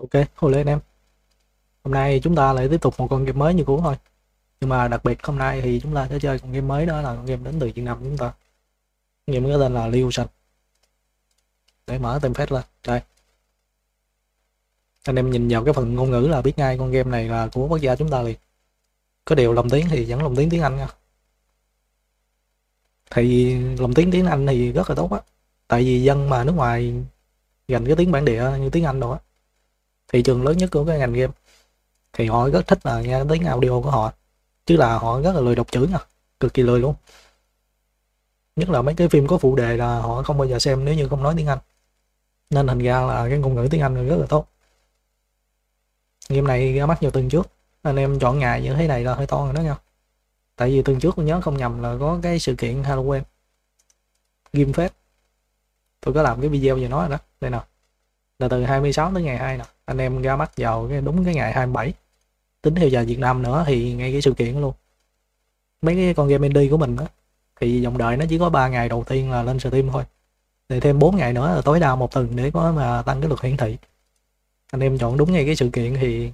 Ok, hồi lên em. Hôm nay chúng ta lại tiếp tục một con game mới như cũ thôi. Nhưng mà đặc biệt hôm nay thì chúng ta sẽ chơi con game mới đó là con game đến từ Việt Nam chúng ta. Game có tên là Liu Sanh. Để mở tem phép lên. Đây. Anh em nhìn vào cái phần ngôn ngữ là biết ngay con game này là của quốc gia chúng ta liền. Có điều lồng tiếng thì vẫn lồng tiếng tiếng Anh nha. Thì lồng tiếng tiếng Anh thì rất là tốt á. Tại vì dân mà nước ngoài dành cái tiếng bản địa như tiếng Anh đồ á thị trường lớn nhất của cái ngành game. Thì họ rất thích là nghe tiếng audio của họ, chứ là họ rất là lười đọc chữ nha, cực kỳ lười luôn. Nhất là mấy cái phim có phụ đề là họ không bao giờ xem nếu như không nói tiếng Anh. Nên thành ra là cái ngôn ngữ tiếng Anh rất là tốt. Game này ra mắt nhiều tuần trước, anh em chọn ngày như thế này là hơi to rồi đó nha. Tại vì tuần trước tôi nhớ không nhầm là có cái sự kiện Halloween. Game Fest. Tôi có làm cái video về nó rồi đó. Đây nào là từ 26 tới ngày 2 nè. Anh em ra mắt vào cái đúng cái ngày 27 tính theo giờ Việt Nam nữa thì ngay cái sự kiện luôn. Mấy cái con game indie của mình đó thì dòng đời nó chỉ có 3 ngày đầu tiên là lên stream thôi. Thì thêm 4 ngày nữa là tối đa một tuần để có mà tăng cái lượt hiển thị. Anh em chọn đúng ngay cái sự kiện thì,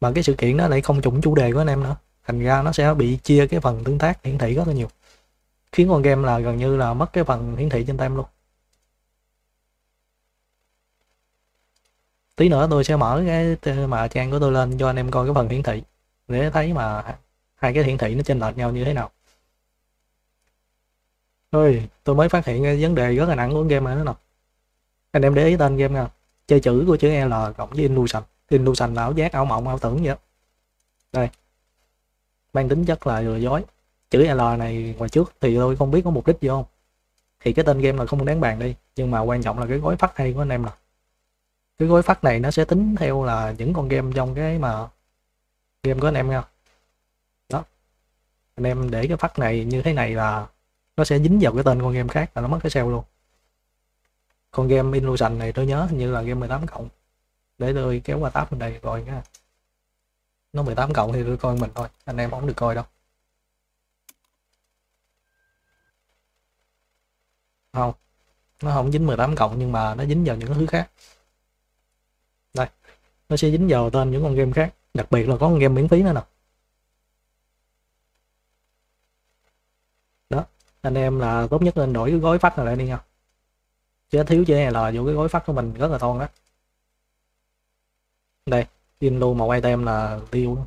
mà cái sự kiện đó lại không trùng chủ đề của anh em nữa. Thành ra nó sẽ bị chia cái phần tương tác hiển thị rất là nhiều. Khiến con game là gần như là mất cái phần hiển thị trên tem luôn. Tí nữa tôi sẽ mở cái mà trang của tôi lên cho anh em coi cái phần hiển thị, để thấy mà hai cái hiển thị nó chênh lệch nhau như thế nào. Thôi, tôi mới phát hiện cái vấn đề rất là nặng của game này đó nè anh em để ý tên game nha. Chơi chữ của chữ L cộng với illusion. Illusion là ảo giác ảo mộng ảo tưởng vậy đó. đây. Mang tính chất là lừa dối. Chữ L này ngoài trước thì tôi không biết có mục đích gì không. Thì cái tên game là không đáng bàn đi, nhưng mà quan trọng là cái gói phát hay của anh em nè cái gói phát này nó sẽ tính theo là những con game trong cái mà game của anh em nha. Đó. Anh em để cái phát này như thế này là nó sẽ dính vào cái tên con game khác là nó mất cái sale luôn. Con game Illusion này tôi nhớ hình như là game 18 cộng. Để tôi kéo qua tab bên đây coi nha. Nó 18 cộng thì tôi coi mình thôi, anh em không được coi đâu. Không, nó không dính 18 cộng nhưng mà nó dính vào những thứ khác nó sẽ dính vào tên những con game khác, đặc biệt là có con game miễn phí nữa nè. Đó, anh em là tốt nhất nên đổi cái gói phát này lại đi nha. Chứ thiếu chữ là vô cái gói phát của mình rất là thon đó đây in luôn một item là liêu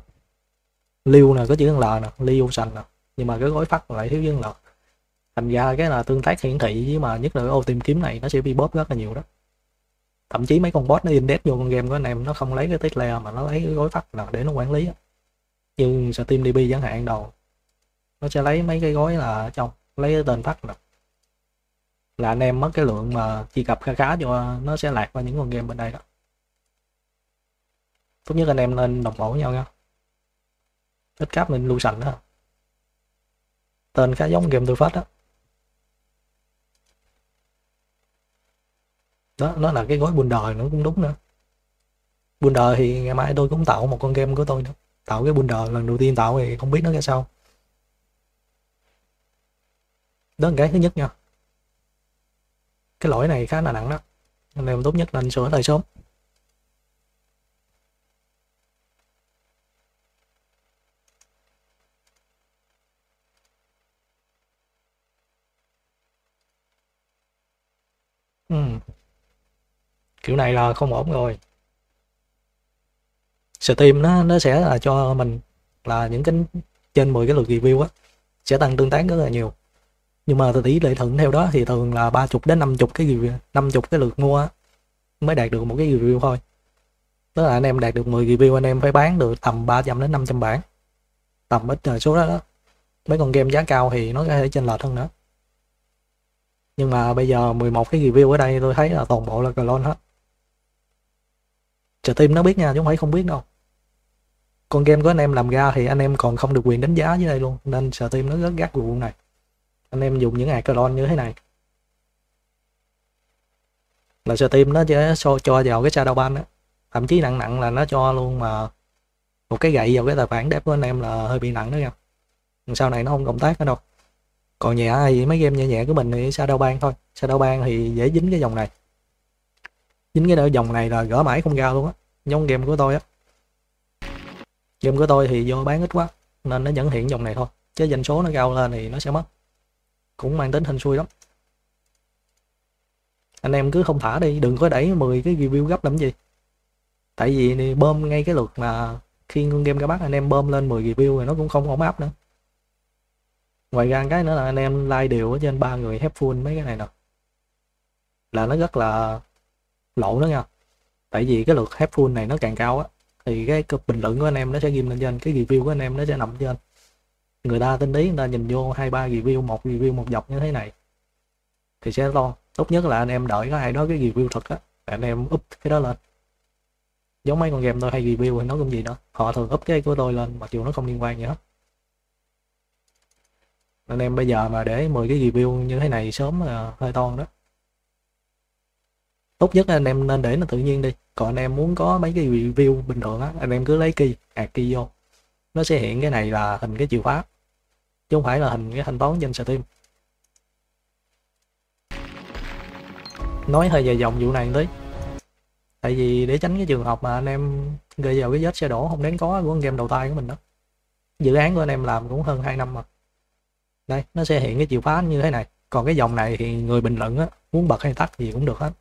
liêu nè, có chữ L nè liêu sành nè. Nhưng mà cái gói phát lại thiếu chữ L. Thành ra cái là tương tác hiển thị với mà nhất là cái ô tìm kiếm này nó sẽ bị bóp rất là nhiều đó thậm chí mấy con bot nó index vô con game của anh em, nó không lấy cái tiết layer mà nó lấy cái gói phát là để nó quản lý như Steam DB chẳng hạn đầu nó sẽ lấy mấy cái gói là ở trong, lấy cái tên phát là là anh em mất cái lượng mà truy cập khá khá cho nó sẽ lạc qua những con game bên đây đó. Tốt nhất anh em nên đồng bộ với nhau nha. Ít cáp nên lưu sành đó. Tên khá giống game tôi phát đó đó, nó là cái gói buồn đời nó cũng đúng nữa. Buồn đời thì ngày mai tôi cũng tạo một con game của tôi nữa. Tạo cái buồn đời lần đầu tiên tạo thì không biết nó ra sao. Đó là cái thứ nhất nha. Cái lỗi này khá là nặng đó. Nên tốt nhất là anh sửa lại sớm. Ừ kiểu này là không ổn rồi. Steam nó nó sẽ là cho mình là những cái trên 10 cái lượt review á, sẽ tăng tương tác rất là nhiều. Nhưng mà tỷ lệ thuận theo đó thì thường là 30 đến 50 cái review 50 cái lượt mua á, mới đạt được một cái review thôi. Tức là anh em đạt được 10 review, anh em phải bán được tầm 300 đến 500 bản, tầm ít trời số đó đó. Mấy con game giá cao thì nó có thể chênh lệch hơn nữa. Nhưng mà bây giờ 11 cái review ở đây tôi thấy là toàn bộ là clone hết. Steam nó biết nha chứ không phải không biết đâu. Con game của anh em làm ra thì anh em còn không được quyền đánh giá dưới đây luôn nên Steam nó rất gắt vụ này. Anh em dùng những icon như thế này. Là Steam nó sẽ cho, cho vào cái shadow ban đó, thậm chí nặng nặng là nó cho luôn mà một cái gậy vào cái tài khoản đẹp của anh em là hơi bị nặng đó nha. Sau này nó không cộng tác nữa đâu. Còn nhẹ thì mấy game nhẹ nhẹ của mình thì shadow ban thôi. Shadow ban thì dễ dính cái dòng này dính cái đợi dòng này là gỡ mãi không ra luôn á. Giống game của tôi á. Game của tôi thì do bán ít quá, nên nó vẫn hiện dòng này thôi. Chứ doanh số nó cao lên thì nó sẽ mất. Cũng mang tính hình xui lắm. Anh em cứ không thả đi, đừng có đẩy 10 cái review gấp làm gì. Tại vì bơm ngay cái lượt mà khi con game ra bắt anh em bơm lên 10 review thì nó cũng không ổn áp nữa. Ngoài ra cái nữa là anh em like đều ở trên ba người hết full mấy cái này nè. Là nó rất là lỗ đó nha. Tại vì cái lượt hết full này nó càng cao á, thì cái cực bình luận của anh em nó sẽ ghim lên trên, cái review của anh em nó sẽ nằm trên. Người ta tin lý người ta nhìn vô hai, ba review, một review, một dọc như thế này, thì sẽ lo. Tốt nhất là anh em đợi có ai đó cái review thật á anh em up cái đó lên. Giống mấy con game tôi hay review thì nó cũng gì đó. Họ thường up cái của tôi lên, mặc dù nó không liên quan gì hết. Anh em bây giờ mà để 10 cái review như thế này sớm là hơi to đó tốt nhất anh em nên để nó tự nhiên đi. Còn anh em muốn có mấy cái review bình thường á, anh em cứ lấy key ạt à, key vô. Nó sẽ hiện cái này là hình cái chìa khóa, chứ không phải là hình cái thanh toán trên Steam. Nói hơi dài dòng vụ này tí. Tại vì để tránh cái trường hợp mà anh em gây vào cái vết xe đổ không đáng có của game đầu tay của mình đó. Dự án của anh em làm cũng hơn 2 năm mà. Đây, nó sẽ hiện cái chìa khóa như thế này. Còn cái dòng này thì người bình luận á, muốn bật hay tắt gì cũng được hết.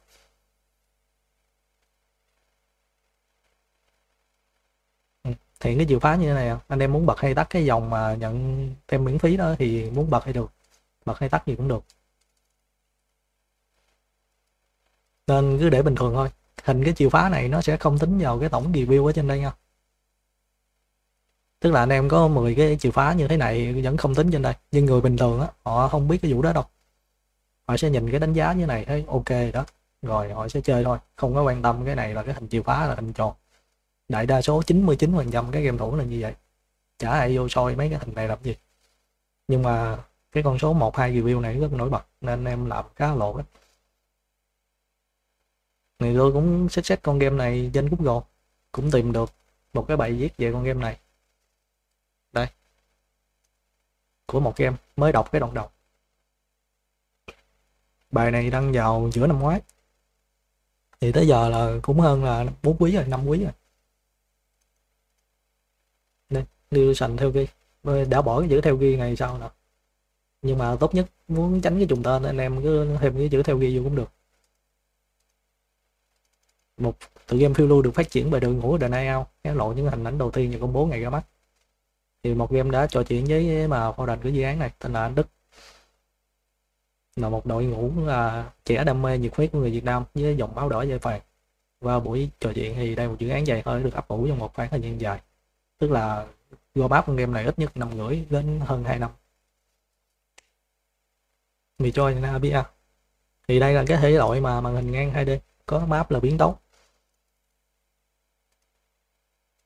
Hiện cái chìa khóa như thế này anh em muốn bật hay tắt cái dòng mà nhận thêm miễn phí đó thì muốn bật hay được? Bật hay tắt gì cũng được. Nên cứ để bình thường thôi. Hình cái chìa khóa này nó sẽ không tính vào cái tổng review ở trên đây nha. Tức là anh em có 10 cái chìa khóa như thế này vẫn không tính trên đây. Nhưng người bình thường á, họ không biết cái vụ đó đâu. Họ sẽ nhìn cái đánh giá như này, thấy ok đó. Rồi họ sẽ chơi thôi. Không có quan tâm cái này là cái hình chìa khóa là hình tròn đại đa số 99 phần trăm cái game thủ là như vậy. Chả ai vô soi mấy cái hình này làm gì. Nhưng mà cái con số một, hai review này rất nổi bật, nên em làm khá lộ đó người tôi cũng xét xét con game này trên Google, cũng tìm được một cái bài viết về con game này. Đây. Của một game mới đọc cái đoạn đầu. Bài này đăng vào giữa năm ngoái. Thì tới giờ là cũng hơn là bốn quý rồi, năm quý rồi. Đây lưu theo ghi. Đã bỏ cái chữ theo ghi này sao nè nhưng mà tốt nhất muốn tránh cái trùng tên, anh em cứ thêm cái chữ theo ghi vô cũng được. Một tự game phiêu lưu được phát triển bởi đội ngũ The Night Owl, hé lộ những hình ảnh đầu tiên và công bố ngày ra mắt. Thì một game đã trò chuyện với mà phao đành của dự án này, tên là anh Đức. Là một đội ngũ là trẻ đam mê nhiệt huyết của người Việt Nam với dòng báo đỏ dây vàng. Và buổi trò chuyện thì đây một dự án dài hơi được ấp ủ trong một khoảng thời gian dài. Tức là go bắp con game này ít nhất năm rưỡi đến hơn 2 năm. Mì trôi Navia thì đây là cái thể loại mà màn hình ngang 2D có map là biến tấu.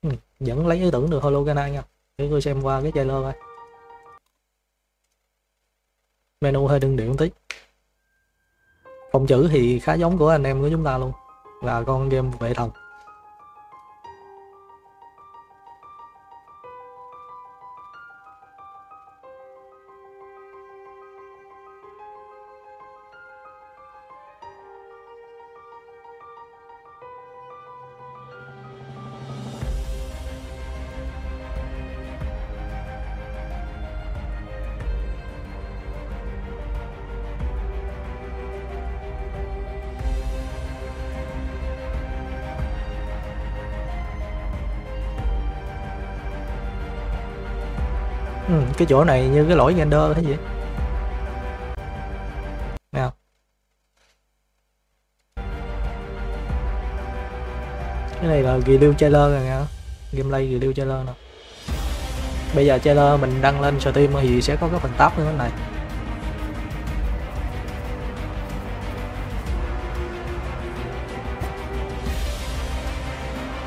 Ừ, vẫn lấy ý tưởng được hologana nha. Để tôi xem qua cái trailer coi. Menu hơi đơn điệu một tí. Phòng chữ thì khá giống của anh em của chúng ta luôn. Là con game vệ thần. Cái chỗ này như cái lỗi render thế gì nào cái này là review trailer rồi nha gameplay review trailer nè. Bây giờ trailer mình đăng lên stream thì sẽ có cái phần tab như thế này.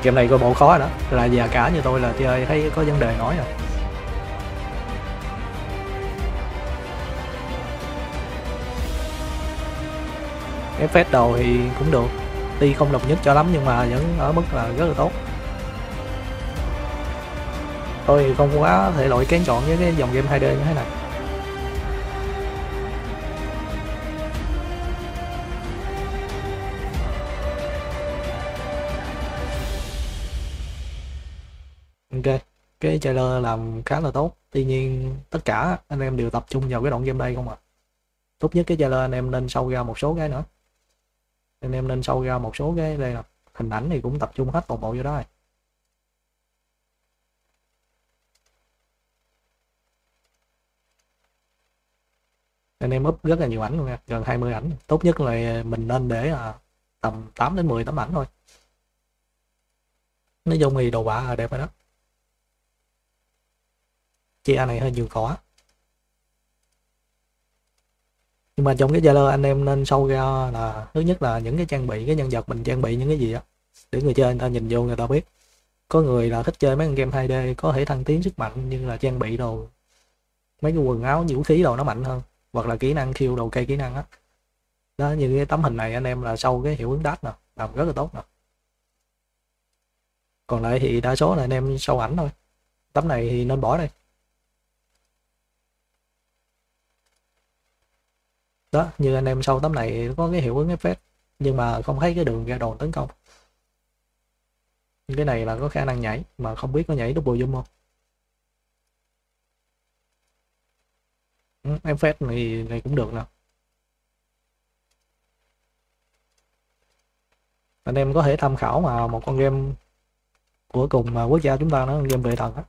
Game này coi bộ khó rồi đó, là già cả như tôi là chơi thấy có vấn đề nói rồi. cái phép đồ thì cũng được. Tuy không độc nhất cho lắm nhưng mà vẫn ở mức là rất là tốt. Tôi thì không quá thể loại kén chọn với cái dòng game 2D như thế này. Ok, cái trailer làm khá là tốt. Tuy nhiên, tất cả anh em đều tập trung vào cái đoạn game đây không ạ? À? tốt nhất cái trailer anh em nên sâu ra một số cái nữa anh em nên sâu ra một số cái đây là hình ảnh thì cũng tập trung hết toàn bộ vô đó rồi. Anh em up rất là nhiều ảnh luôn nha, gần 20 ảnh. Tốt nhất là mình nên để à, tầm 8 đến 10 tấm ảnh thôi. Nói chung thì đồ họa đẹp rồi đó. Chia này hơi nhiều cỏ nhưng mà trong cái Zalo anh em nên sâu ra là, thứ nhất là những cái trang bị, cái nhân vật mình trang bị những cái gì đó để người chơi người ta nhìn vô người ta biết. Có người là thích chơi mấy con game 2D có thể thăng tiến sức mạnh, nhưng là trang bị đồ, mấy cái quần áo vũ khí đồ nó mạnh hơn, hoặc là kỹ năng khiêu đầu cây kỹ năng á. Đó. như cái tấm hình này anh em là sâu cái hiệu ứng đát nè, làm rất là tốt nè. Còn lại thì đa số là anh em sâu ảnh thôi. Tấm này thì nên bỏ đây. Đó như anh em sau tấm này có cái hiệu ứng effect nhưng mà không thấy cái đường ra đồn tấn công. Cái này là có khả năng nhảy mà không biết có nhảy double zoom không. Ừ, effect này này cũng được nè. Anh em có thể tham khảo mà một con game của cùng mà quốc gia chúng ta nó game về thần á.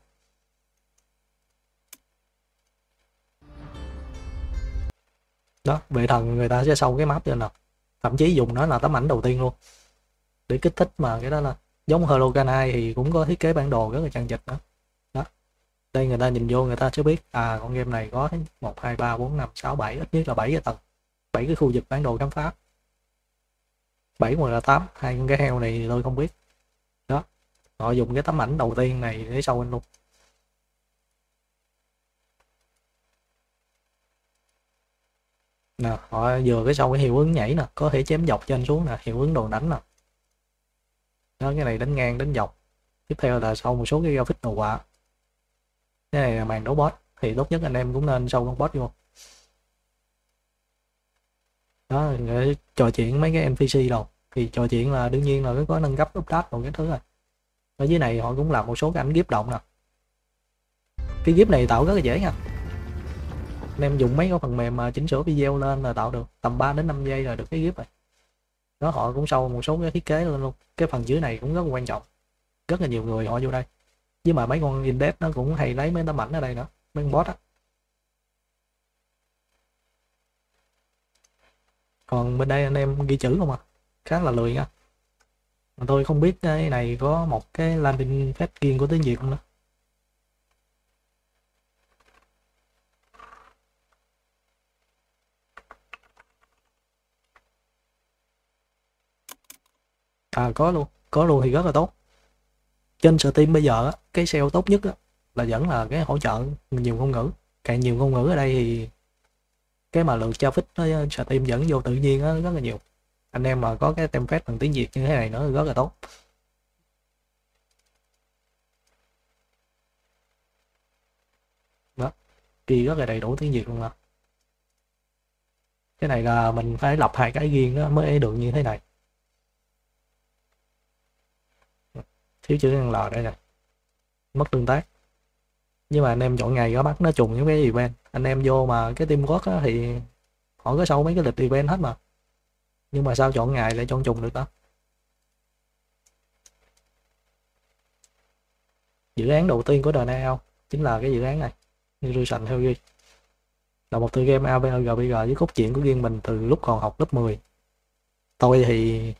Đó vệ thần người ta sẽ sâu cái map lên nào thậm chí dùng nó là tấm ảnh đầu tiên luôn. Để kích thích mà cái đó là giống Hello 2 thì cũng có thiết kế bản đồ rất là trang dịch đó. Đó. Đây người ta nhìn vô người ta sẽ biết à con game này có một, hai, ba, bốn, năm, sáu, bảy, ít nhất là bảy cái tầng, bảy cái khu vực bản đồ khám phá. Bảy hoặc là tám, hai con cái heo này tôi không biết. Đó. Họ dùng cái tấm ảnh đầu tiên này để sâu anh luôn. Nè, họ vừa cái sau cái hiệu ứng nhảy nè, có thể chém dọc trên xuống nè, hiệu ứng đồ đánh nè. Đó, cái này đánh ngang, đánh dọc. Tiếp theo là sau một số cái graphic đồ họa. Cái này là màn đấu boss, thì tốt nhất anh em cũng nên sâu con boss vô. Đó, để trò chuyện mấy cái npc đâu thì trò chuyện là đương nhiên là nó có nâng cấp, update rồi cái thứ rồi. Ở dưới này họ cũng làm một số cái ảnh ghép động nè. Cái ghép này tạo rất là dễ nha anh em dùng mấy cái phần mềm mà chỉnh sửa video lên là tạo được tầm 3 đến 5 giây là được cái gif rồi. Nó họ cũng sâu một số cái thiết kế lên luôn. Cái phần dưới này cũng rất là quan trọng. Rất là nhiều người họ vô đây. Nhưng mà mấy con index nó cũng hay lấy mấy tấm ảnh ở đây nữa. Mấy con boss á. Còn bên đây anh em ghi chữ không à? Khá là lười nha. Mà tôi không biết cái này có một cái landing page riêng của tiếng việt không đó à có luôn. Có luôn thì rất là tốt. Trên Steam bây giờ cái sale tốt nhất là vẫn là cái hỗ trợ nhiều ngôn ngữ. Càng nhiều ngôn ngữ ở đây thì cái mà lượng traffic nó ờ, Steam dẫn vô tự nhiên rất là nhiều. Anh em mà có cái template bằng tiếng Việt như thế này nó rất là tốt. Đó. Kỳ rất là đầy đủ tiếng Việt luôn ạ cái này là mình phải lập hai cái riêng đó mới được như thế này. Thiếu chữ l đây nè. Mất tương tác. Nhưng mà anh em chọn ngày có bắt nó trùng những cái event. Anh em vô mà cái team quốc thì họ có sâu mấy cái lịch event hết mà. Nhưng mà sao chọn ngày lại chọn trùng được đó dự án đầu tiên của DNL chính là cái dự án này. Nutrition theo ghi. Là một tựa game AVGBG với cốt truyện của riêng mình từ lúc còn học lớp 10 tôi thì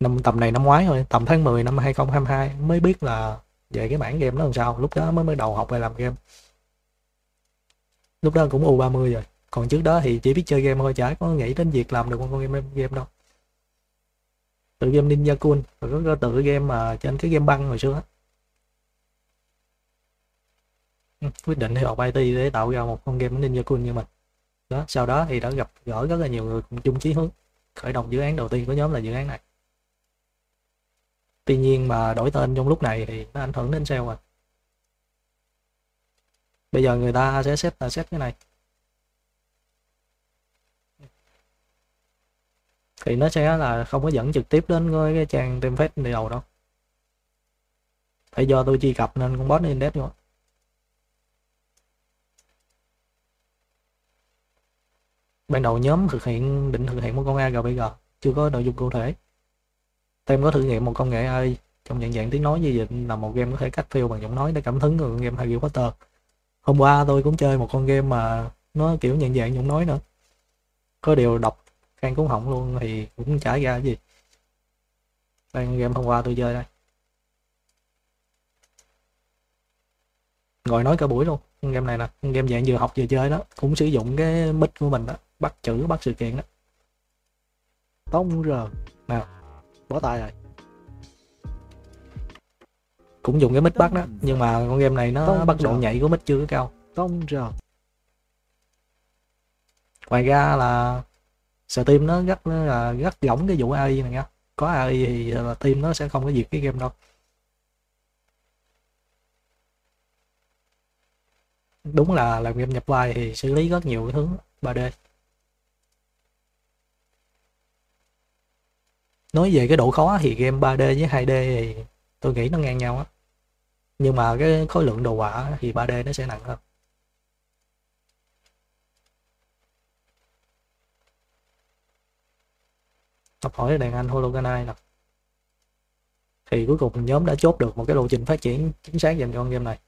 năm, tầm này năm ngoái thôi, tầm tháng 10 năm 2022 mới biết là về cái bản game nó làm sao. Lúc đó mới mới đầu học về làm game. Lúc đó cũng U30 rồi. Còn trước đó thì chỉ biết chơi game thôi, chả có nghĩ đến việc làm được con game game đâu. Tự game Ninja Kun, rồi có tự game mà trên cái game băng hồi xưa ừ, quyết định theo học IT để tạo ra một con game Ninja Kun như mình. Đó, sau đó thì đã gặp gỡ rất là nhiều người cùng chung chí hướng khởi động dự án đầu tiên của nhóm là dự án này tuy nhiên mà đổi tên trong lúc này thì nó ảnh hưởng đến sale rồi. Bây giờ người ta sẽ xét là xét cái này. Thì nó sẽ là không có dẫn trực tiếp đến cái trang template này đầu đâu. Phải do tôi truy cập nên con bot index luôn ban đầu nhóm thực hiện, định thực hiện một con AGPG chưa có nội dung cụ thể tem có thử nghiệm một công nghệ AI trong dạng dạng tiếng nói như vậy là một game có thể cách phiêu bằng giọng nói để cảm hứng của game Harry Potter. Hôm qua tôi cũng chơi một con game mà nó kiểu nhận dạng giọng nói nữa. Có điều đọc khang cuốn họng luôn thì cũng chả ra gì. Đây game hôm qua tôi chơi đây. Ngồi nói cả buổi luôn. Con game này nè, con game dạng vừa học vừa chơi đó, cũng sử dụng cái mic của mình đó, bắt chữ, bắt sự kiện đó. Tông rờ nào bó tay rồi. Cũng dùng cái mic bắt đó nhưng mà con game này nó bắt độ nhảy của mic chưa có cao. Tông rờ ngoài ra là Steam nó rất là rất gỏng cái vụ AI này nha. Có AI thì là team nó sẽ không có diệt cái game đâu. Đúng là làm game nhập vai thì xử lý rất nhiều cái hướng 3D nói về cái độ khó thì game 3D với 2D thì tôi nghĩ nó ngang nhau á. Nhưng mà cái khối lượng đồ họa thì 3D nó sẽ nặng hơn. Học hỏi đàn anh Hologanai nè. Thì cuối cùng nhóm đã chốt được một cái lộ trình phát triển chính xác dành cho con game này.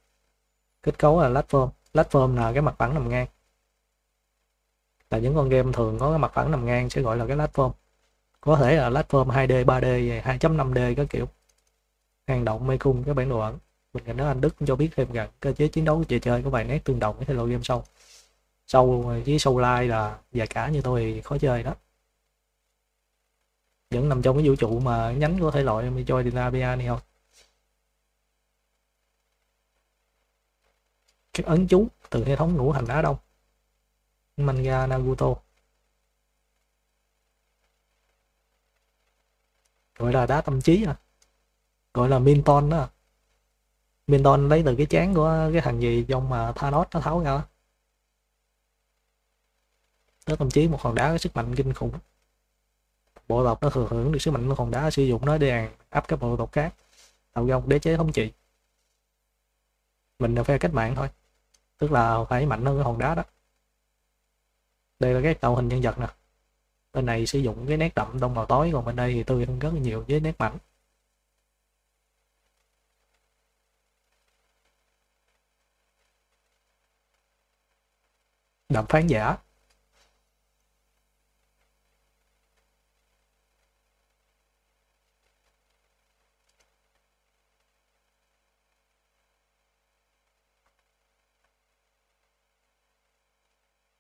Kết cấu là platform. Platform là cái mặt phẳng nằm ngang. Là những con game thường có cái mặt phẳng nằm ngang sẽ gọi là cái platform có thể là platform 2D 3D 2.5D các kiểu. Hang động mê cung các bản đồ ẩn. Bên cạnh đó, anh Đức cho biết thêm rằng cơ chế chiến đấu của trò chơi có vài nét tương đồng với thể loại game sâu sâu với sâu lai là dài cả như tôi thì khó chơi đó. Vẫn nằm trong cái vũ trụ mà nhánh của thể loại Metroid Dinabia này không các ấn chú từ hệ thống ngũ hành đá Đông. Manga Naruto. Gọi là đá tâm trí à gọi là Minton đó Minton lấy từ cái chán của cái thằng gì trong mà Thanos nó tháo ra đó tâm trí một hòn đá có sức mạnh kinh khủng. Bộ tộc nó thừa hưởng được sức mạnh của hòn đá, sử dụng nó để áp các bộ tộc khác, tạo ra một đế chế thống trị. Mình là phe cách mạng thôi, tức là phải mạnh hơn cái hòn đá đó. Đây là cái tạo hình nhân vật nè bên này sử dụng cái nét đậm đông màu tối, còn bên đây thì tươi hơn rất là nhiều với nét mạnh đậm phán giả.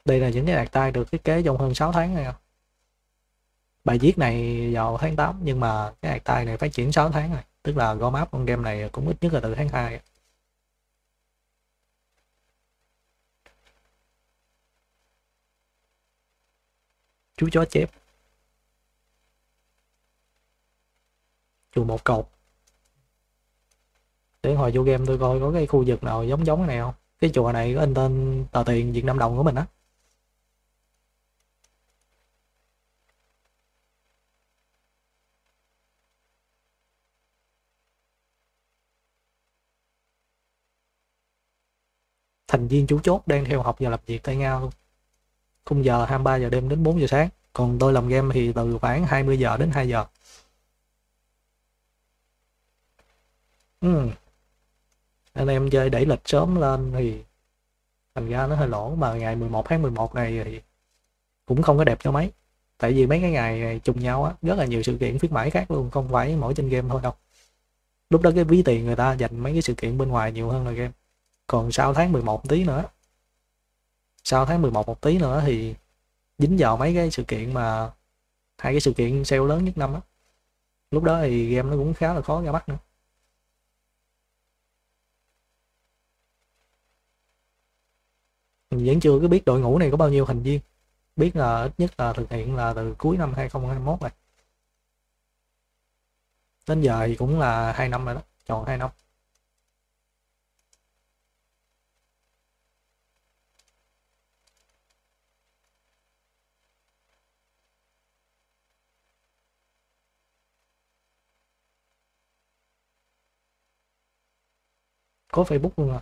Đây là những cái đạt tay được thiết kế trong hơn 6 tháng rồi bài viết này vào tháng 8 nhưng mà cái hạt tay này phát triển 6 tháng rồi. Tức là go map con game này cũng ít nhất là từ tháng 2 chú chó chép. Chùa một cột. Để hồi vô game tôi coi có cái khu vực nào giống giống cái này không? Cái chùa này có in tên tờ tiền Việt Nam đồng của mình á. Thành viên chủ chốt đang theo học và làm việc tại Nga luôn. Khung giờ 23 giờ đêm đến 4 giờ sáng, còn tôi làm game thì từ khoảng 20 giờ đến 2 giờ. Ừ. anh em chơi đẩy lịch sớm lên thì thành ra nó hơi lỗ, mà ngày 11 tháng 11 này thì cũng không có đẹp cho mấy. Tại vì mấy cái ngày trùng nhau á, rất là nhiều sự kiện khuyến mãi khác luôn, không phải mỗi trên game thôi đâu. Lúc đó cái ví tiền người ta dành mấy cái sự kiện bên ngoài nhiều hơn là game còn sau tháng 11 tí nữa. Sau tháng 11 một tí nữa thì dính vào mấy cái sự kiện mà hai cái sự kiện sale lớn nhất năm á. Lúc đó thì game nó cũng khá là khó ra mắt nữa. Mình vẫn chưa có biết đội ngũ này có bao nhiêu thành viên. Biết là ít nhất là thực hiện là từ cuối năm 2021 này đến giờ thì cũng là hai năm rồi đó, tròn hai năm. Có Facebook luôn à?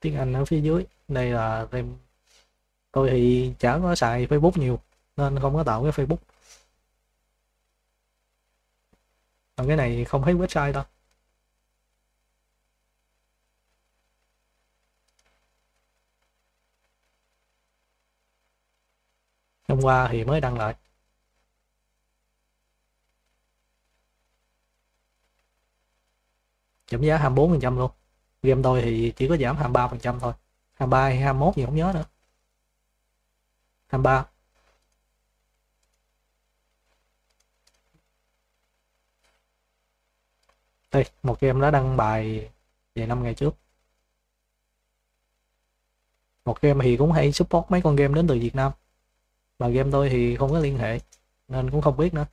Tiếng Anh ở phía dưới. Đây là thêm tôi thì chả có xài Facebook nhiều, nên không có tạo cái Facebook. Còn cái này không thấy website đâu. Hôm qua thì mới đăng lại. Giảm giá 24% luôn. Game tôi thì chỉ có giảm 23% thôi. 23 hay 21 gì không nhớ nữa. 23 đây, một game đã đăng bài về 5 ngày trước. Một game thì cũng hay support mấy con game đến từ Việt Nam. Mà game tôi thì không có liên hệ, nên cũng không biết nữa.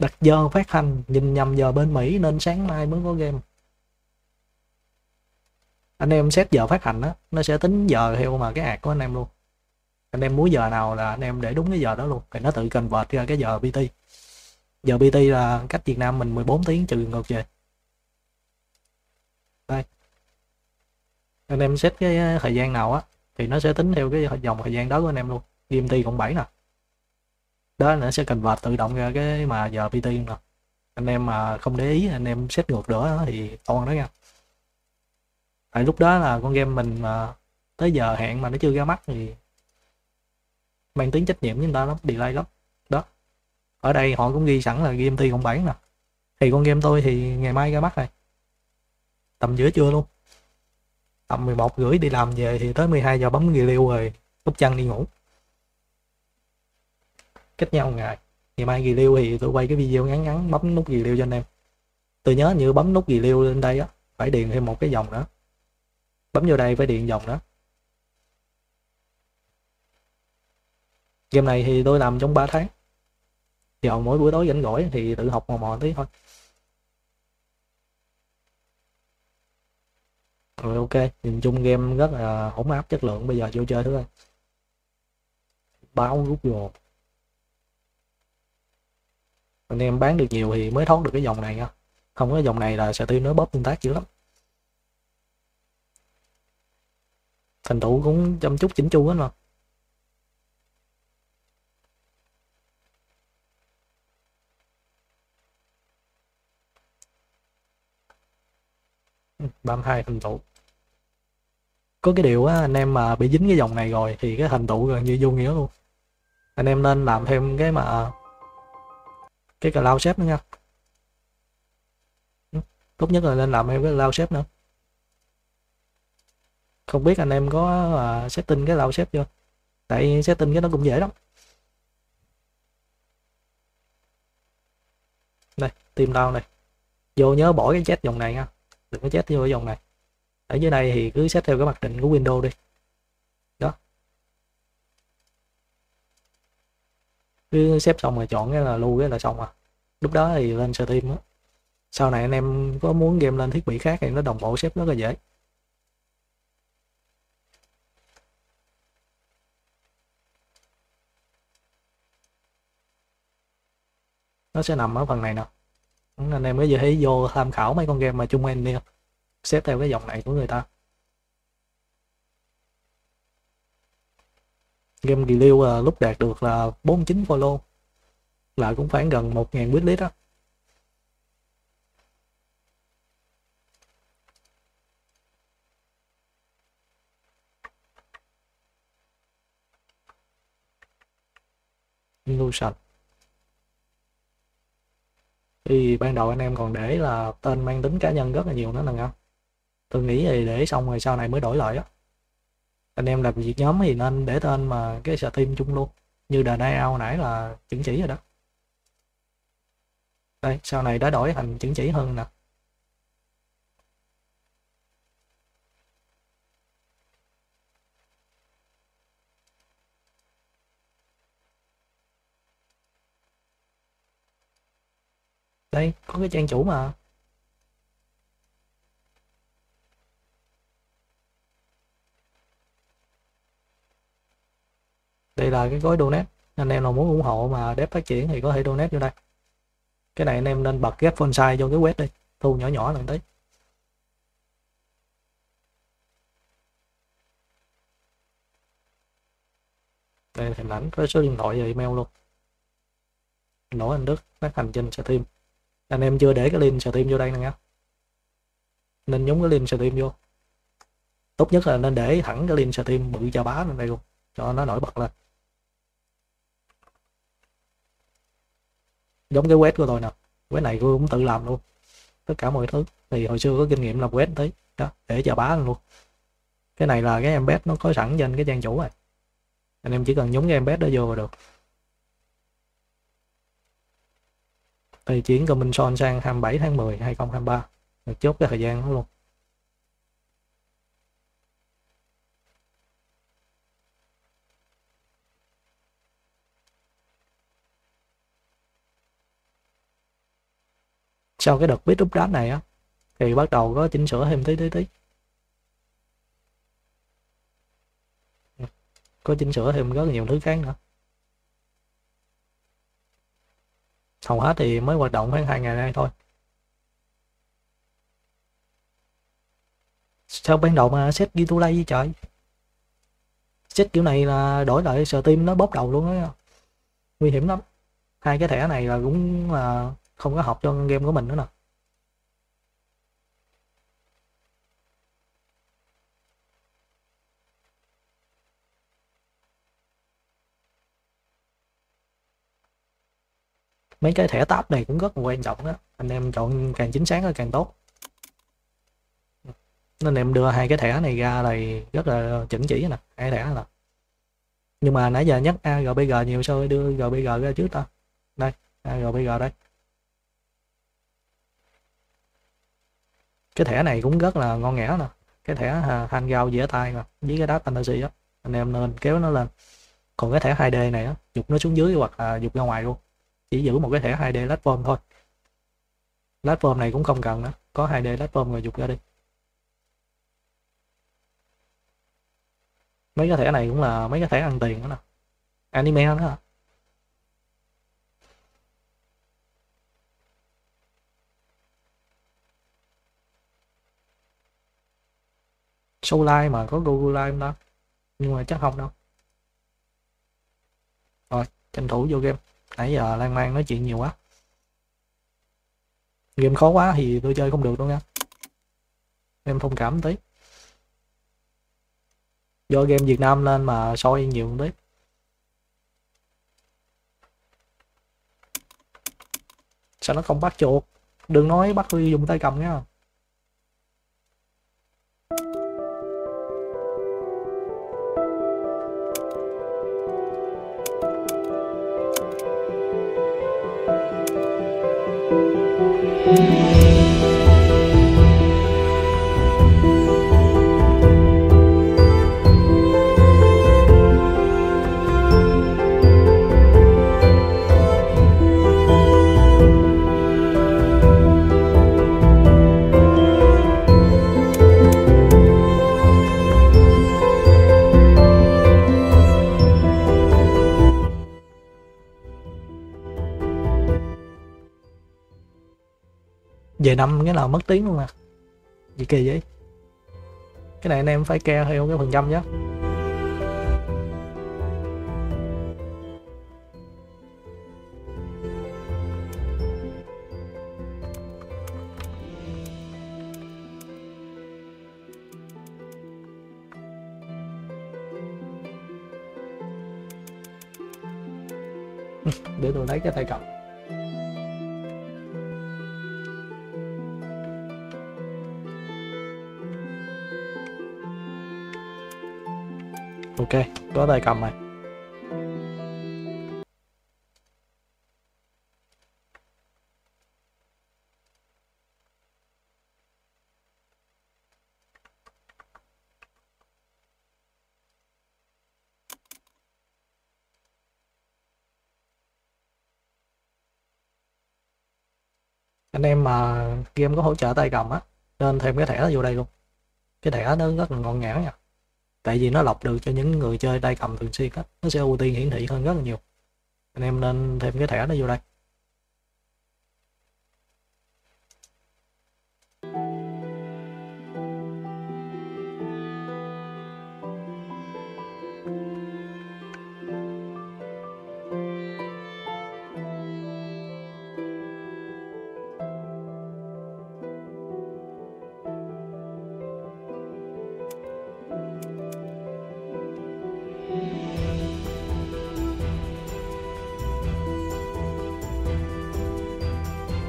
Đặt giờ phát hành, nhìn nhầm giờ bên Mỹ nên sáng mai mới có game. Anh em xét giờ phát hành á, nó sẽ tính giờ theo mà cái ạc của anh em luôn. Anh em muốn giờ nào là anh em để đúng cái giờ đó luôn, thì nó tự cần vợt ra cái giờ PT giờ PT là cách Việt Nam mình 14 tiếng trừ ngược về. Đây. Anh em xét cái ờ, thời gian nào á, thì nó sẽ tính theo cái dòng thời gian đó của anh em luôn. GMT cộng 7 nè đó nó sẽ convert tự động ra cái mà giờ PT rồi anh em mà không để ý, anh em xét ngược nữa thì toan đó nha. Tại lúc đó là con game mình mà tới giờ hẹn mà nó chưa ra mắt thì mang tính trách nhiệm với người ta lắm, delay lắm. Đó. Ở đây họ cũng ghi sẵn là game ty cộng bảy nè. Thì con game tôi thì ngày mai ra mắt này. Tầm giữa trưa luôn. Tầm 11 rưỡi đi làm về thì tới 12 giờ bấm ghi liêu rồi úp chăn đi ngủ cách nhau ngày. Ngày mai ghi lưu thì tôi quay cái video ngắn ngắn bấm nút ghi lưu cho anh em. Tôi nhớ như bấm nút ghi lưu lên đây á, phải điền thêm một cái dòng nữa. Bấm vô đây phải điền dòng đó game này thì tôi làm trong 3 tháng. Vào mỗi buổi tối rảnh rỗi thì tự học mò mò tí thôi. Rồi ok, nhìn chung game rất là hỗn áp chất lượng, bây giờ vô chơi thôi ơi báo rút anh em bán được nhiều thì mới thoát được cái dòng này nha. Không có dòng này là Steam nó bóp tương tác dữ lắm. Thành tựu cũng chăm chút chỉnh chu hết mà. Ừ, ba mươi hai thành tựu. Có cái điều á, anh em mà bị dính cái dòng này rồi thì cái thành tựu gần như vô nghĩa luôn. Anh em nên làm thêm cái mà cái cloud shape nữa nha. Tốt nhất là nên làm em cái cloud shape nữa. Không biết anh em có uh, setting cái cloud shape chưa? Tại setting cái nó cũng dễ lắm. Đây tìm đâu này vô nhớ bỏ cái chết dòng này nha. Đừng có chết vô cái dòng này. Ở dưới này thì cứ xét theo cái mặc định của Windows đi. Cứ xếp xong rồi chọn cái là lưu cái là xong à. Lúc đó thì lên Steam á. Sau này anh em có muốn game lên thiết bị khác thì nó đồng bộ xếp rất là dễ. Nó sẽ nằm ở phần này nè. Anh em có gì thấy vô tham khảo mấy con game mà chung anh đi xếp theo cái dòng này của người ta. Game review liêu lúc đạt được là 49 follow. Là cũng khoảng gần 1.000 wishlist đó Illusion thì ban đầu anh em còn để là tên mang tính cá nhân rất là nhiều nữa nè anh tôi nghĩ thì để xong rồi sau này mới đổi lại á anh em làm việc nhóm thì nên để tên mà cái sở team chung luôn. Như đờ nay ao nãy là chứng chỉ rồi đó. Đây, sau này đã đổi thành chứng chỉ hơn nè. Đây, có cái trang chủ mà. Đây là cái gói donate. Anh em nào muốn ủng hộ mà dev phát triển thì có thể donate vô đây. Cái này anh em nên bật ghép font size cho cái web đi. Thu nhỏ nhỏ lần tí. Đây, hình ảnh với số điện thoại và email luôn. Nổi anh Đức, phát hành trên team anh em chưa để cái link Steam vô đây nè nha nên nhúng cái link Steam vô. Tốt nhất là nên để thẳng cái link Steam bự cho bá lên đây luôn. Cho nó nổi bật lên. Giống cái web của tôi nè. Web này tôi cũng tự làm luôn. Tất cả mọi thứ. Thì hồi xưa có kinh nghiệm làm web tí đó, để chào bá luôn. Cái này là cái embed nó có sẵn trên cái trang chủ này anh em chỉ cần nhúng cái embed đó vô là được. Thì chuyển comment son sang 27 tháng 10 2023 được chốt cái thời gian đó luôn. Sau cái đợt bit update này á, thì bắt đầu có chỉnh sửa thêm tí tí tí. Có chỉnh sửa thêm rất là nhiều thứ khác nữa. Hầu hết thì mới hoạt động khoảng hai ngày nay thôi. Sao ban đầu mà set ghi tu lay với trời? Set kiểu này là đổi lại Steam nó bóp đầu luôn á. Nguy hiểm lắm. Hai cái thẻ này là cũng là không có học cho game của mình nữa nè. Mấy cái thẻ tab này cũng rất là quan trọng đó anh em chọn càng chính xác là càng tốt. Nên em đưa hai cái thẻ này ra này rất là chỉnh chỉ nè, hai thẻ là nhưng mà nãy giờ nhắc ARBG nhiều sao đưa GBG ra trước ta? Đây ARBG đây. Cái thẻ này cũng rất là ngon nghẻ nè. Cái thẻ à, hangout dễ tay mà, với cái đá fantasy á. Anh em nên kéo nó lên. Còn cái thẻ 2D này á dục nó xuống dưới hoặc là dục ra ngoài luôn. Chỉ giữ một cái thẻ 2D platform thôi. Platform này cũng không cần nữa. Có 2D platform rồi dục ra đi. Mấy cái thẻ này cũng là mấy cái thẻ ăn tiền đó nè. Anime đó. hả? Show live mà, có Google Live đó. Nhưng mà chắc không đâu. Rồi, tranh thủ vô game. Nãy giờ lan man nói chuyện nhiều quá. Game khó quá thì tôi chơi không được đâu nha. Em thông cảm tí. Do game Việt Nam lên mà soi nhiều tí. Sao nó không bắt chuột? Đừng nói bắt tôi dùng tay cầm nha. Về năm cái nào mất tiếng luôn mà. Gì kỳ vậy? Cái này anh em phải ke theo cái phần trăm nhé. Để tôi lấy cái tay cầm. ok, đó tay cầm này. Anh em mà game có hỗ trợ tay cầm á nên thêm cái thẻ đó vô đây luôn cái thẻ nó rất là ngon nghẽo nha tại vì nó lọc được cho những người chơi tay cầm thường xuyên á, nó sẽ ưu tiên hiển thị hơn rất là nhiều. Anh em nên thêm cái thẻ đó vô đây.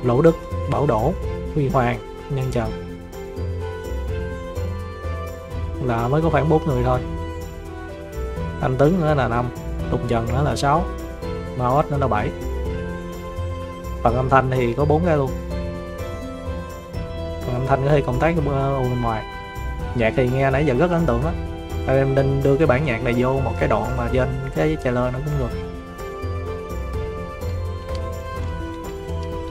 Lỗ Đức, Bảo Đổ, Huy Hoàng, Nhân Trần là mới có khoảng 4 người thôi. Anh Tấn nữa là 5 Tùng Trần nữa là 6 Mao nữa là 7 Phần âm thanh thì có 4 cái luôn. Phần âm thanh có thể công tác ở ờ, bên ngoài. Nhạc thì nghe nãy giờ rất ấn tượng đó Em nên đưa cái bản nhạc này vô một cái đoạn mà trên cái trailer nó cũng được.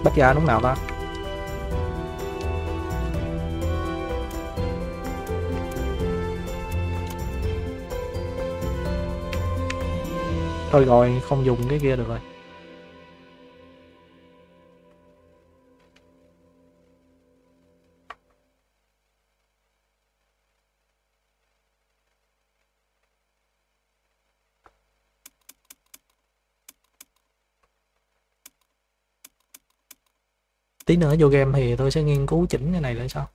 Bắt ra lúc nào ta? Thôi rồi không dùng cái kia được rồi. Tí nữa vô game thì tôi sẽ nghiên cứu chỉnh cái này lại sao?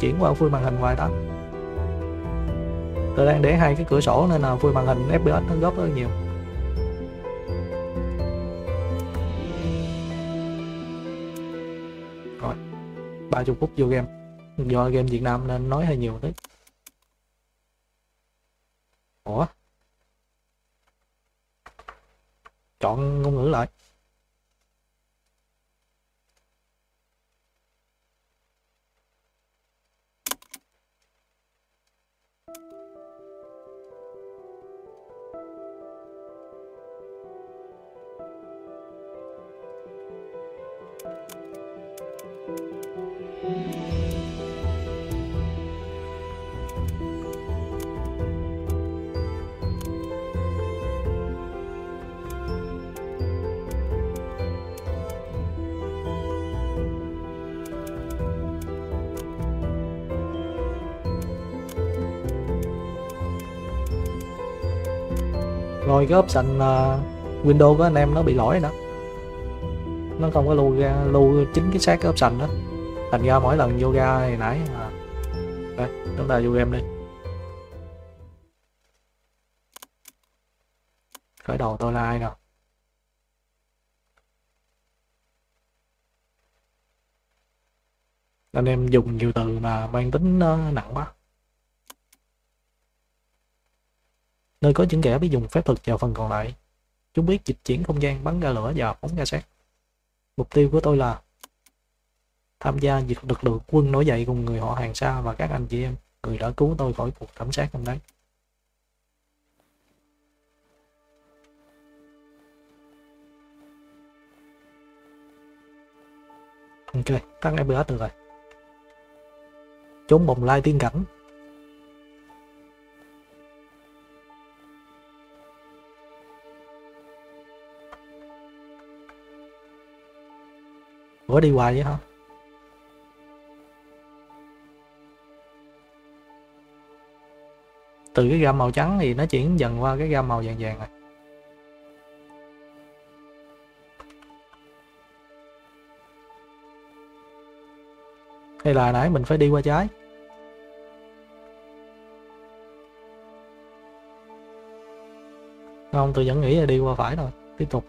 Chuyển qua full màn hình ngoài đó. Tôi đang để hai cái cửa sổ nên là full màn hình FPS nó góp rất nhiều. Rồi, ba chục phút vô game. Do game Việt Nam nên nói hơi nhiều đấy rồi cái option uh, Windows của anh em nó bị lỗi nữa nó không có lưu ra lưu chính cái xác cái option đó. Thành ra mỗi lần vô ra thì nãy à. đây chúng ta vô game đi. Khởi đầu tôi là ai nào? Anh em dùng nhiều từ mà mang tính uh, nặng quá. Nơi có những kẻ biết dùng phép thuật vào phần còn lại. Chúng biết dịch chuyển không gian, bắn ra lửa và phóng ra sát. Mục tiêu của tôi là tham gia việc lực lượng quân nổi dậy cùng người họ hàng xa và các anh chị em, người đã cứu tôi khỏi cuộc thảm sát hôm đấy. Ok, tắt FPS được rồi. Trốn bồng lai tiên cảnh Ủa đi hoài vậy hả? từ cái gam màu trắng thì nó chuyển dần qua cái gam màu vàng vàng này hay là nãy mình phải đi qua trái? Không tôi vẫn nghĩ là đi qua phải rồi, tiếp tục.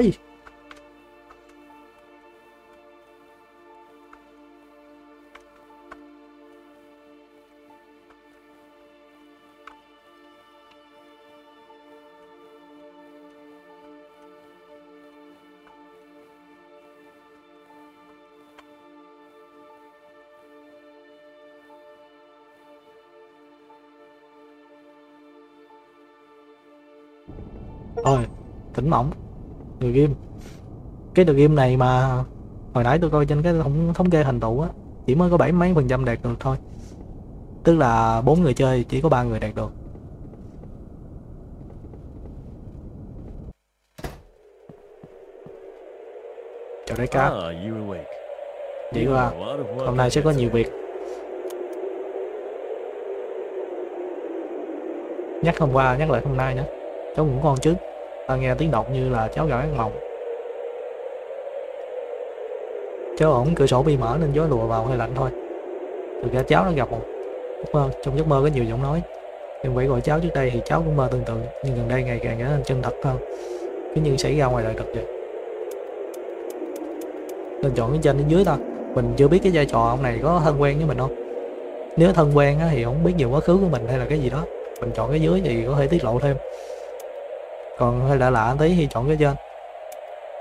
Đây. Rồi tỉnh mỏng người game. Cái the game này mà hồi nãy tôi coi trên cái thống thống kê thành tựu á chỉ mới có bảy mấy phần trăm đạt được thôi. Tức là bốn người chơi chỉ có ba người đạt được. Chào đại vậy You qua hôm nay sẽ có nhiều việc. Nhắc hôm qua nhắc lại hôm nay nữa. Cháu ngủ ngon chứ ta nghe tiếng động như là cháu gạo ăn mộng. Cháu ổn cửa sổ bị mở nên gió lùa vào hơi lạnh thôi. Thực ra cháu đã gặp một giấc mơ trong giấc mơ có nhiều giọng nói. Nhưng vậy gọi cháu trước đây thì cháu cũng mơ tương tự nhưng gần đây ngày càng trở nên chân thật hơn. Cứ như xảy ra ngoài đời thực vậy. Nên chọn cái trên đến dưới ta. Mình chưa biết cái vai trò ông này có thân quen với mình không. Nếu thân quen á, thì không biết nhiều quá khứ của mình hay là cái gì đó. Mình chọn cái dưới thì có thể tiết lộ thêm còn hơi lạ lạ tí thì chọn cái trên.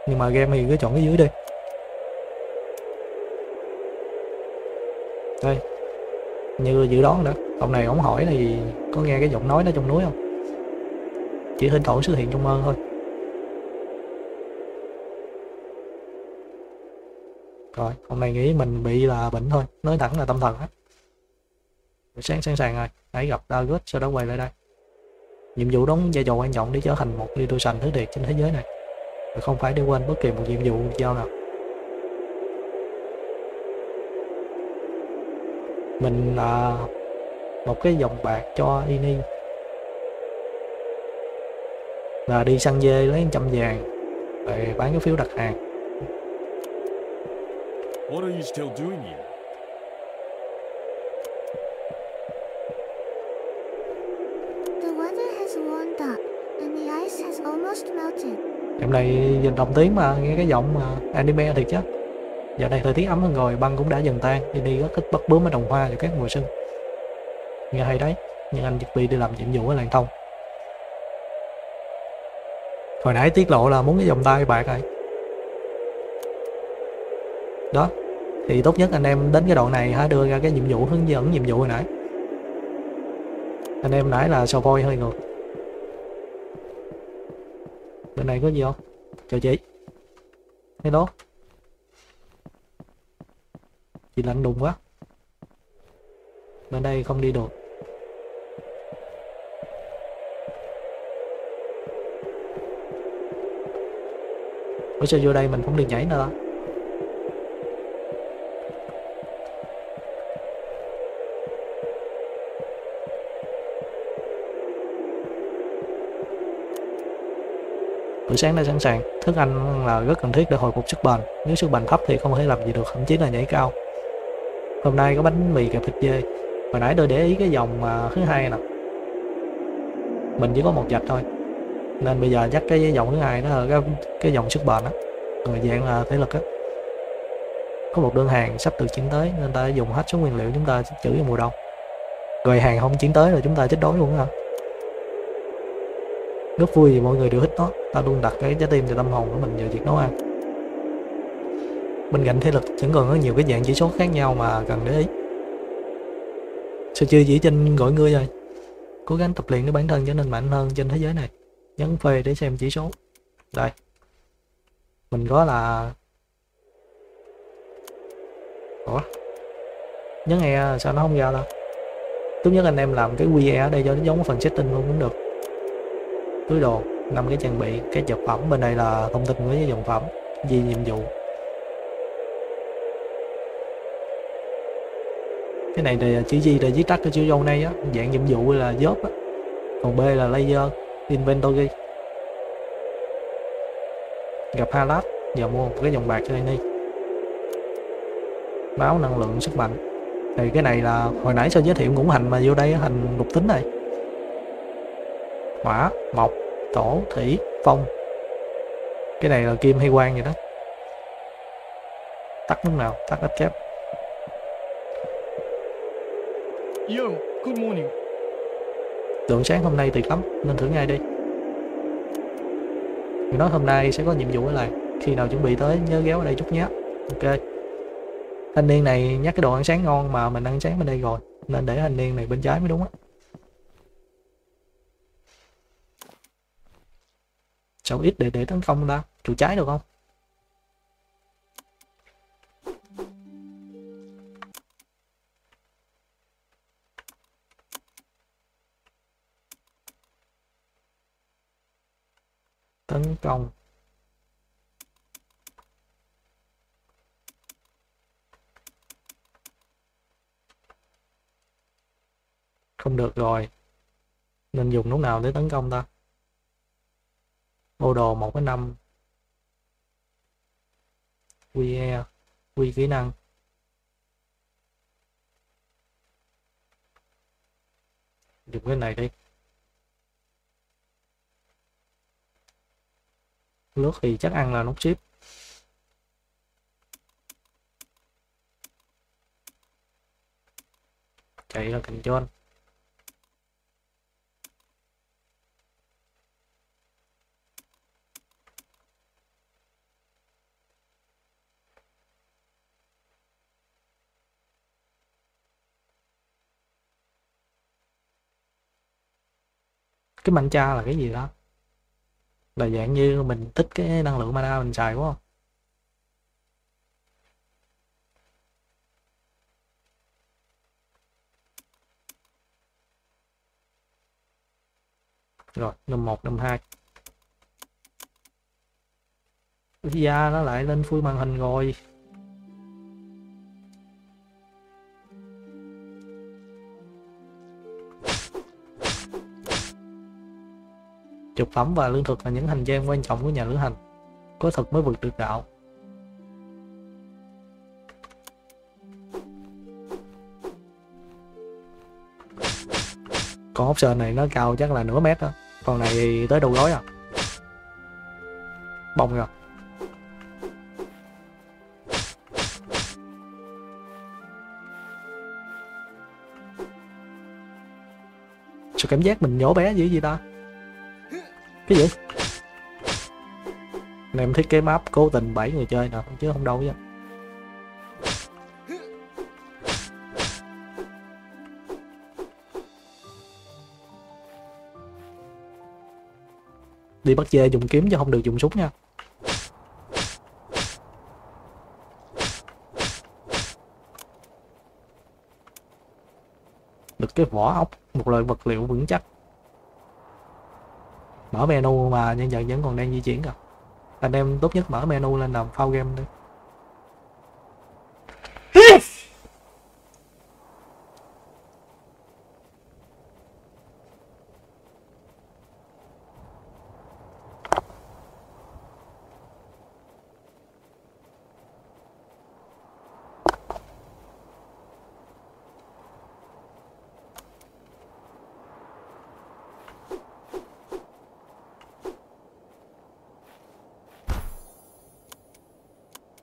Nhưng mà game thì cứ chọn cái dưới đi. Đây. Như dự đoán đó. Ông này ổng hỏi thì có nghe cái giọng nói đó trong núi không? Chỉ thỉnh thoảng xuất hiện trong mơ thôi. Rồi, ông này nghĩ mình bị là bệnh thôi. Nói thẳng là tâm thần á. Sáng sẵn sàng rồi. Hãy gặp Dagot sau đó quay lại đây nhiệm vụ đóng vai trò quan trọng để trở thành một leader sành thứ thiệt trên thế giới này. Và không phải để quên bất kỳ một nhiệm vụ giao nào. Mình là một cái dòng bạc cho Ini. Là đi săn dê lấy trăm vàng để bán cái phiếu đặt hàng. What are you still doing here? Dạo này dần đồng tiếng mà nghe cái giọng mà anime thiệt chứ. Giờ này thời tiết ấm hơn rồi, băng cũng đã dần tan đi đi rất thích bắt bướm ở đồng hoa cho các mùa xuân. Nghe hay đấy, nhưng anh chuẩn bị đi làm nhiệm vụ ở làng thông. Hồi nãy tiết lộ là muốn cái vòng tay bạc rồi. Đó, thì tốt nhất anh em đến cái đoạn này ha đưa ra cái nhiệm vụ hướng dẫn nhiệm vụ hồi nãy. Anh em nãy là sò voi hơi ngược này có gì không? Chào chị. Hello. Chị lạnh đùng quá. Bên đây không đi được. Ủa sao vô đây mình không được nhảy nữa? Buổi sáng đã sẵn sàng, thức ăn là rất cần thiết để hồi phục sức bền. Nếu sức bền thấp thì không thể làm gì được, thậm chí là nhảy cao. Hôm nay có bánh mì kẹp thịt dê. Hồi nãy tôi để ý cái dòng mà thứ hai nè. Mình chỉ có một dạch thôi. Nên bây giờ chắc cái dòng thứ hai đó là cái, cái dòng sức bền á. Người dạng là thể lực á. Có một đơn hàng sắp được chuyển tới nên ta dùng hết số nguyên liệu chúng ta trữ vào mùa đông. Rồi hàng không chuyển tới rồi chúng ta chết đói luôn á. Rất vui vì mọi người đều thích nó. Ta luôn đặt cái trái tim và tâm hồn của mình vào việc nấu ăn. Bên cạnh thể lực, vẫn còn có nhiều cái dạng chỉ số khác nhau mà cần để ý. Sự chưa chỉ trên gọi ngươi rồi? Cố gắng tập luyện để bản thân trở nên mạnh hơn trên thế giới này. Nhấn phê để xem chỉ số. Đây. Mình có là ủa? Nhấn e sao nó không ra đâu tốt nhất anh em làm cái QE ở đây cho nó giống phần setting luôn cũng được túi đồ năm cái trang bị, cái vật phẩm. Bên đây là thông tin của cái dòng phẩm gì nhiệm vụ. Cái này thì chữ G là viết tắt cái chữ dâu này á, dạng nhiệm vụ là job á. Còn B là laser inventory. Gặp Halat giờ mua một cái dòng bạc cho đây đi. Báo năng lượng sức mạnh. Thì cái này là hồi nãy sao giới thiệu ngũ hành mà vô đây hành lục tính này hỏa mộc thổ thủy phong. Cái này là kim hay quang vậy đó. Tắt lúc nào tắt ít kép Yo, good morning. lượng sáng hôm nay tuyệt lắm nên thử ngay đi. Người nói hôm nay sẽ có nhiệm vụ ở lại. Khi nào chuẩn bị tới nhớ ghé ở đây chút nhé. Ok. Thanh niên này nhắc cái đồ ăn sáng ngon mà mình ăn sáng bên đây rồi nên để thanh niên này bên trái mới đúng á Cháu ít để để tấn công ta trụ trái được không? Tấn công. Không được rồi. Nên dùng lúc nào để tấn công ta? Ô đồ một cái năm. QE quy kỹ năng. Dùng cái này đi. Lướt thì chắc ăn là nút ship chạy là cạnh trên cái mancha là cái gì đó? Là dạng như mình tích cái năng lượng mana mình xài, đúng không? Rồi, năm một, năm hai. Da nó lại lên full màn hình rồi. Thực phẩm và lương thực là những hành trang quan trọng của nhà lữ hành. Có thực mới vượt được gạo. Con option này nó cao chắc là nửa mét đó. Còn này thì tới đầu gối à. Bông rồi. Sao cảm giác mình nhỏ bé dữ gì ta? Cái gì? Này, em thiết kế map cố tình bảy người chơi nè chứ không đâu chứ. Đi bắt dê dùng kiếm chứ không được dùng súng nha. Được cái vỏ ốc, một loại vật liệu vững chắc mở menu mà nhân vật vẫn còn đang di chuyển cả anh em tốt nhất mở menu lên làm phao game đi.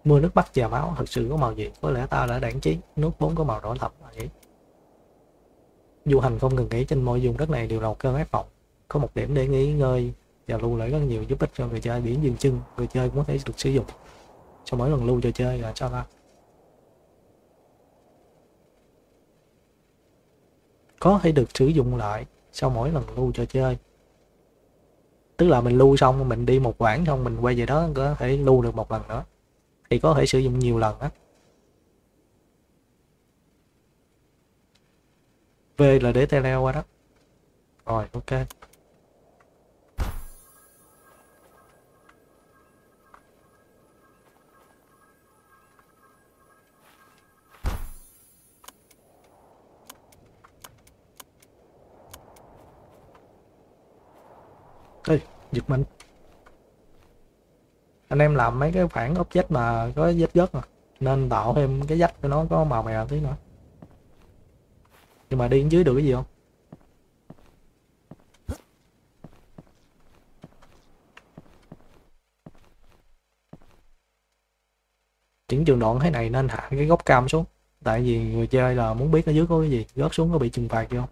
Mưa nước mắt chà máu thực sự có màu gì? Có lẽ ta đã đảng trí, nước vốn có màu đỏ thẫm vậy du hành không ngừng nghỉ trên mọi vùng đất này đều là một cơn ác mộng. Có một điểm để nghỉ ngơi và lưu lại rất nhiều giúp ích cho người chơi biển dừng chân người chơi cũng có thể được sử dụng. Sau mỗi lần lưu trò chơi là cho ta có thể được sử dụng lại sau mỗi lần lưu trò chơi. Tức là mình lưu xong, mình đi một quãng xong, mình quay về đó, có thể lưu được một lần nữa thì có thể sử dụng nhiều lần á. V là để tay leo qua đó. Rồi ok. Ê, giật mình anh em làm mấy cái phản object mà có vết gớt mà. Nên tạo thêm cái dách cho nó có màu mè tí nữa. Nhưng mà đi dưới được cái gì không? Chỉnh trường đoạn thế này nên hạ cái góc cam xuống. Tại vì người chơi là muốn biết ở dưới có cái gì rớt xuống có bị trừng phạt gì không?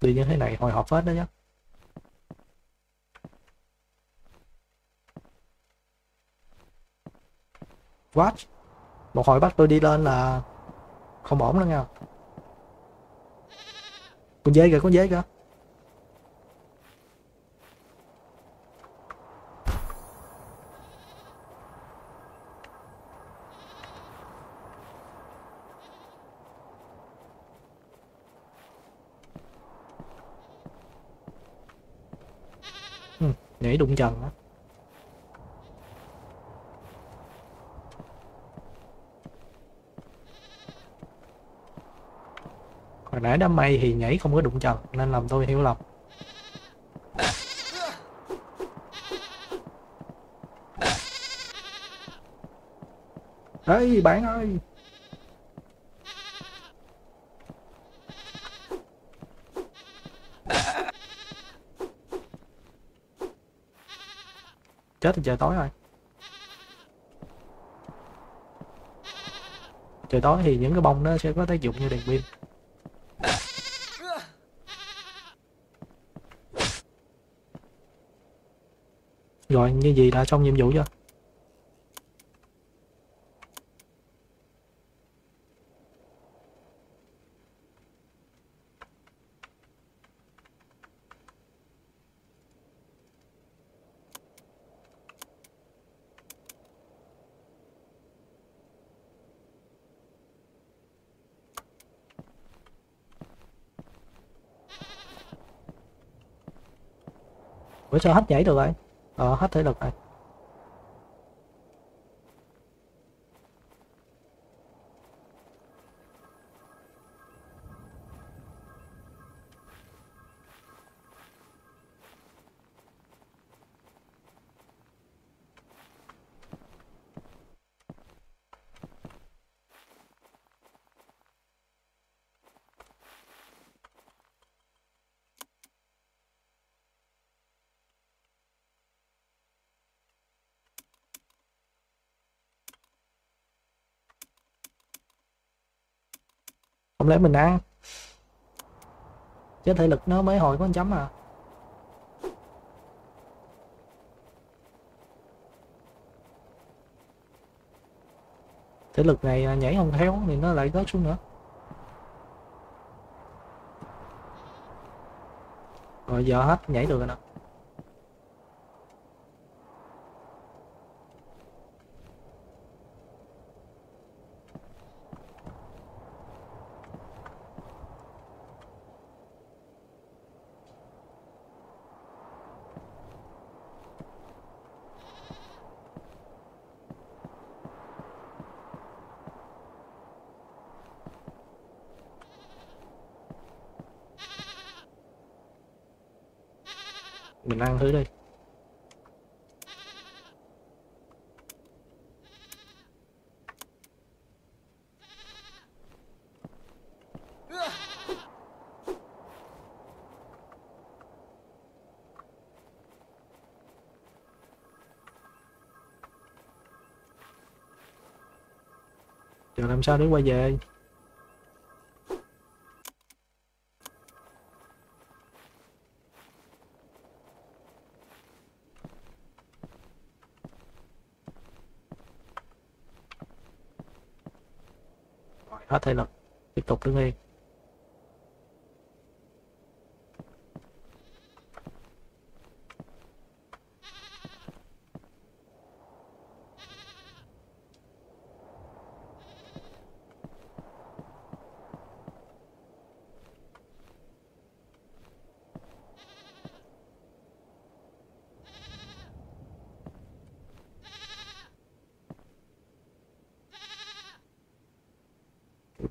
Đi như thế này hồi hộp phết đó nhé what? Một hồi bắt tôi đi lên là không ổn nữa nha. Con dế kìa con dế kìa. Ừ, nhảy đụng trần á. Hồi nãy đám mây thì nhảy không có đụng trần nên làm tôi hiểu lầm. Ê, bạn ơi! Chết thì trời tối rồi. Trời tối thì những cái bông nó sẽ có tác dụng như đèn pin. Rồi như gì đã xong nhiệm vụ chưa? Ủa sao hết nhảy được rồi? Ờ hết thể lực rồi. Không lẽ mình ăn? Chứ thể lực nó mới hồi có chấm à. Thể lực này à, nhảy không theo thì nó lại rớt xuống nữa. Rồi giờ hết, nhảy được rồi nè. sao để quay về. Hết thể lực tiếp tục đứng yên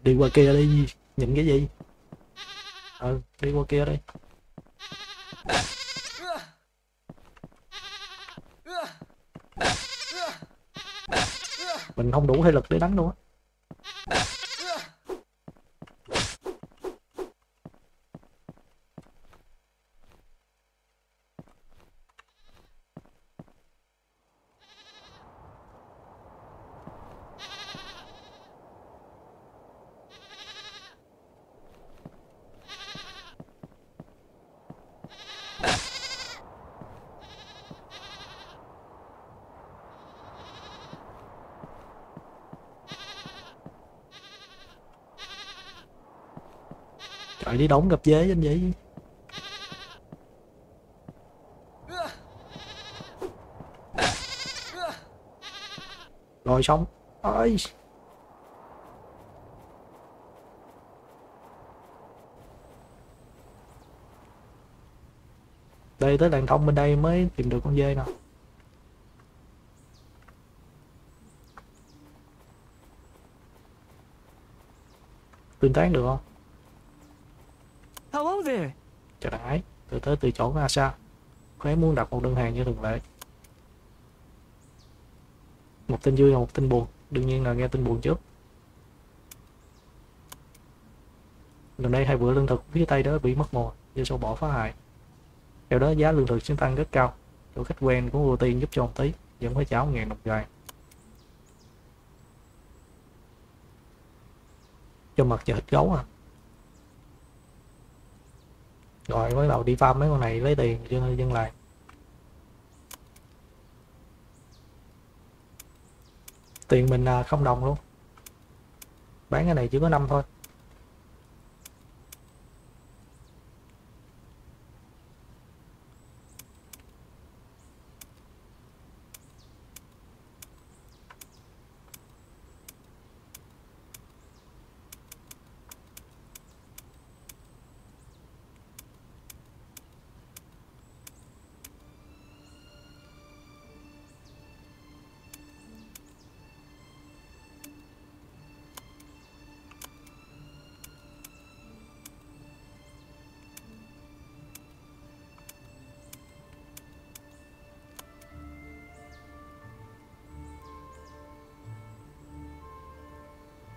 đi qua kia đi, nhìn cái gì? Ừ đi qua kia đi. Mình không đủ thể lực để đánh luôn á đi đóng gặp dế anh vậy rồi xong. Ơi đây, tới đàn thông bên đây mới tìm được con dê nào. Tương tác được không Hello there. chào đàn ái từ tới từ chỗ của Asa. Khóe muốn đặt một đơn hàng như thường lệ. Một tin vui và một tin buồn. Đương nhiên là nghe tin buồn trước. Gần đây hai bữa lương thực phía tây đó bị mất mùa do sâu bỏ phá hại. Theo đó, giá lương thực sẽ tăng rất cao. Chỗ khách quen của ưu tiên giúp cho một tí vẫn phải cháo ngàn đồng dài. Cho mặt chợ thịt gấu à rồi bắt đầu đi farm mấy con này lấy tiền cho dân lại. Tiền mình à, không đồng luôn. Bán cái này chỉ có năm thôi.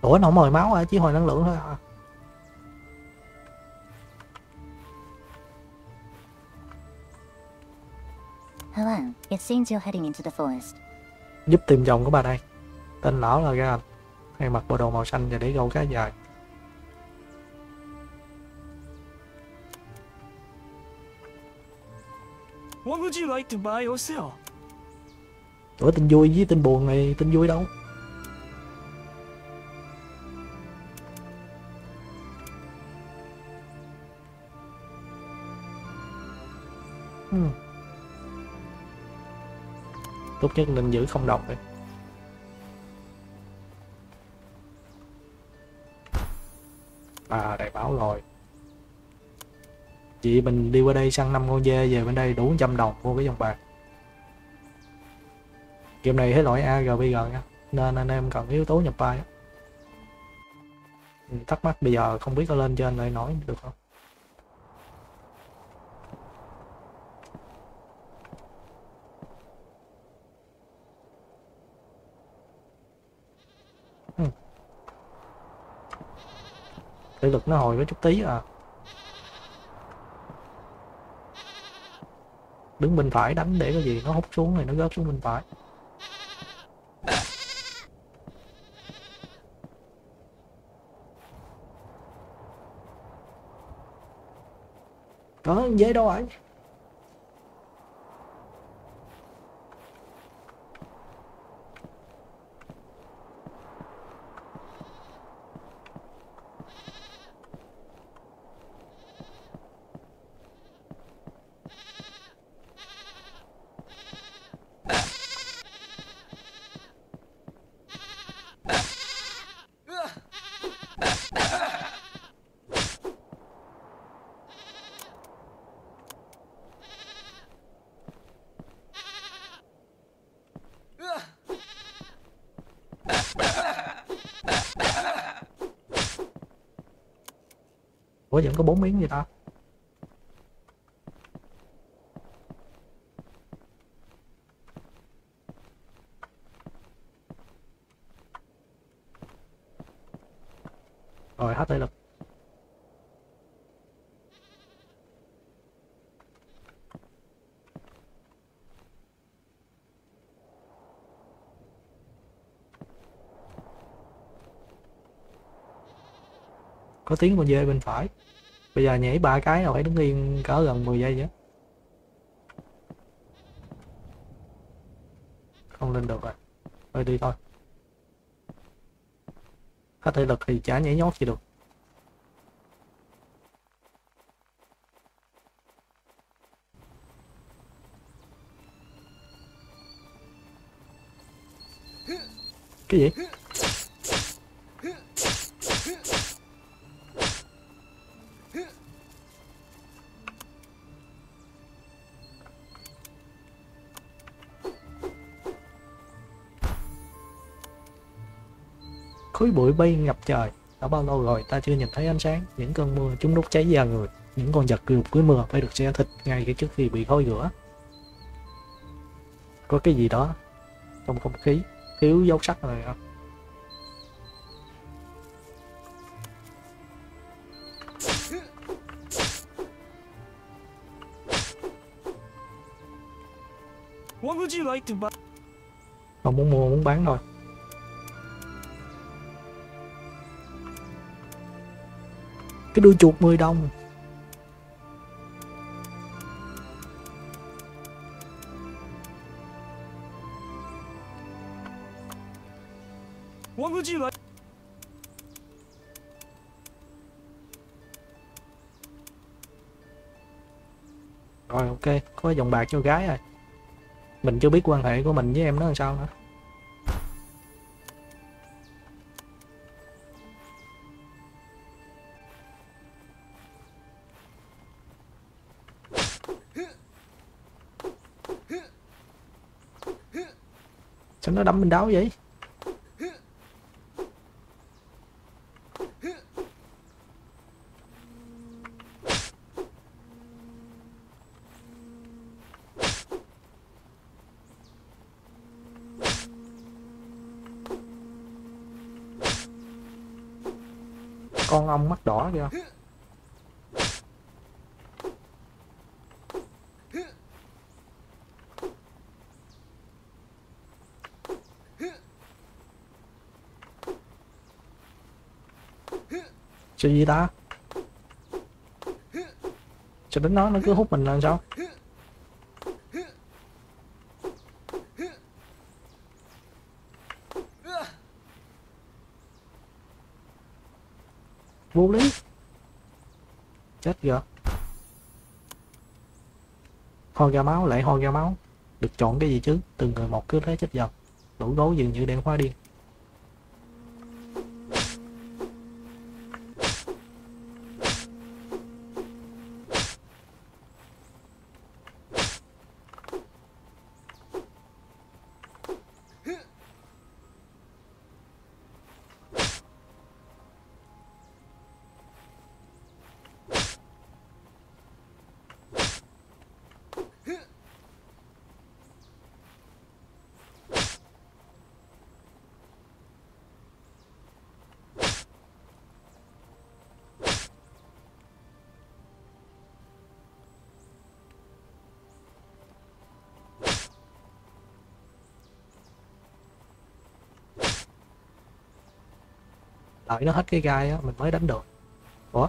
Ủa nó không mời máu à chỉ hồi năng lượng thôi à. Hello, it seems you're heading into the forest. giúp tìm chồng của bà đây. Tên lão là Gan hay mặc bộ đồ màu xanh và để gâu cá dài. What would you like to buy or sell? ủa tin vui với tin buồn này tin vui đâu tốt nhất nên giữ không độc đi à đại báo rồi. Chị mình đi qua đây săn năm con dê, về bên đây đủ trăm đồng mua cái dòng bạc. Game này hết loại AGBG nha. Nên anh em cần yếu tố nhập vai thắc mắc bây giờ không biết có lên trên lại nói được không? Thể lực nó hồi có chút tí à. Đứng bên phải đánh để cái gì? Nó hút xuống thì nó rớt xuống bên phải. Có dễ đâu ấy. Ủa vẫn có bốn miếng gì ta? Rồi, hết thể lực có tiếng con dê bên phải bây giờ nhảy ba cái là phải đứng yên cỡ gần 10 giây chứ. Không lên được rồi. Thôi đi thôi. Hết thể lực thì chả nhảy nhót gì được. Cái gì? Bụi bay ngập trời. Đã bao lâu rồi ta chưa nhìn thấy ánh sáng? Những cơn mưa chúng đốt cháy da người. Những con vật rượt cuối mưa phải được xe thịt ngay cái trước khi bị khói rửa có cái gì đó trong không khí thiếu dấu sắc rồi không không muốn mua muốn bán thôi cái đuôi chuột 10 đồng. Rồi, ok. Có dòng bạc cho gái rồi. Mình chưa biết quan hệ của mình với em nó làm sao nữa. Nó đấm mình đau vậy con ong mắt đỏ kìa Chuyện gì ta? Cho đến nó nó cứ hút mình là sao? Vô lý. Chết kìa Ho ra máu, lại ho ra máu. Được chọn cái gì chứ? Từng người một cứ thế chết dần Đủ gấu dường như đèn hoa điên. Đợi nó hết cái gai á, mình mới đánh được. Ủa?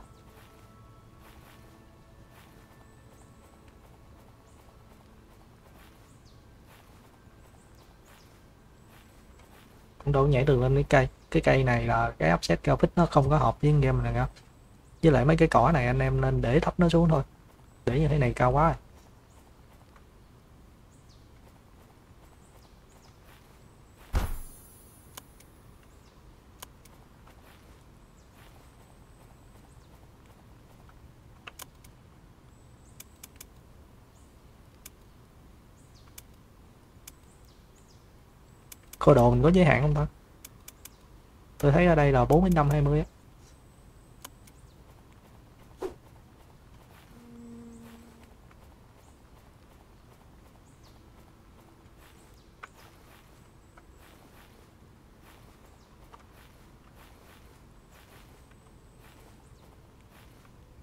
Cũng đâu nhảy được lên cái cây. Cái cây này là cái offset cao nó không có hợp với game này đâu với lại mấy cái cỏ này anh em nên để thấp nó xuống thôi. Để như thế này cao quá. rồi. Cơ đồ mình có giới hạn không ta? Tôi thấy ở đây là 4 đến 5 20 á.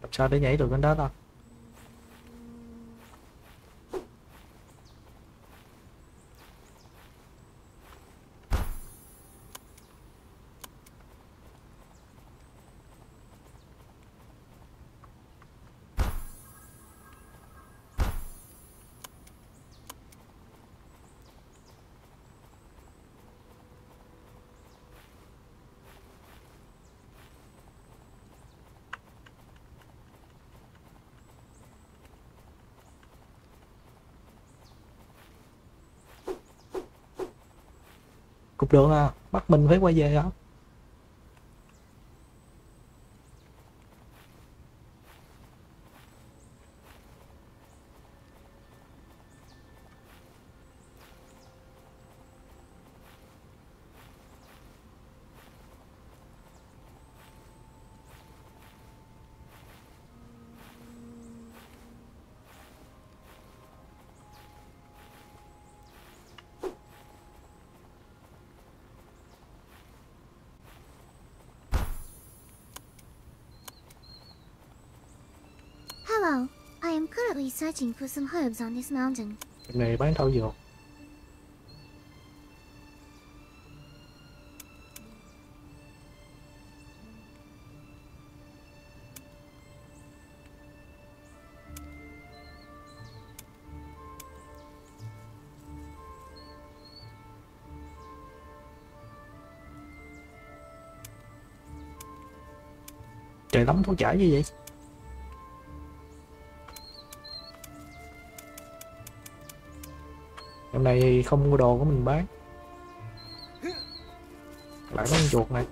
Làm sao để nhảy được lên đó ta? Cục đường à bắt mình phải quay về đó searching for some herbs on this mountain. Này bán thảo dược trời lắm thuốc chảy như vậy này thì không mua đồ của mình bán. Lại có con chuột này.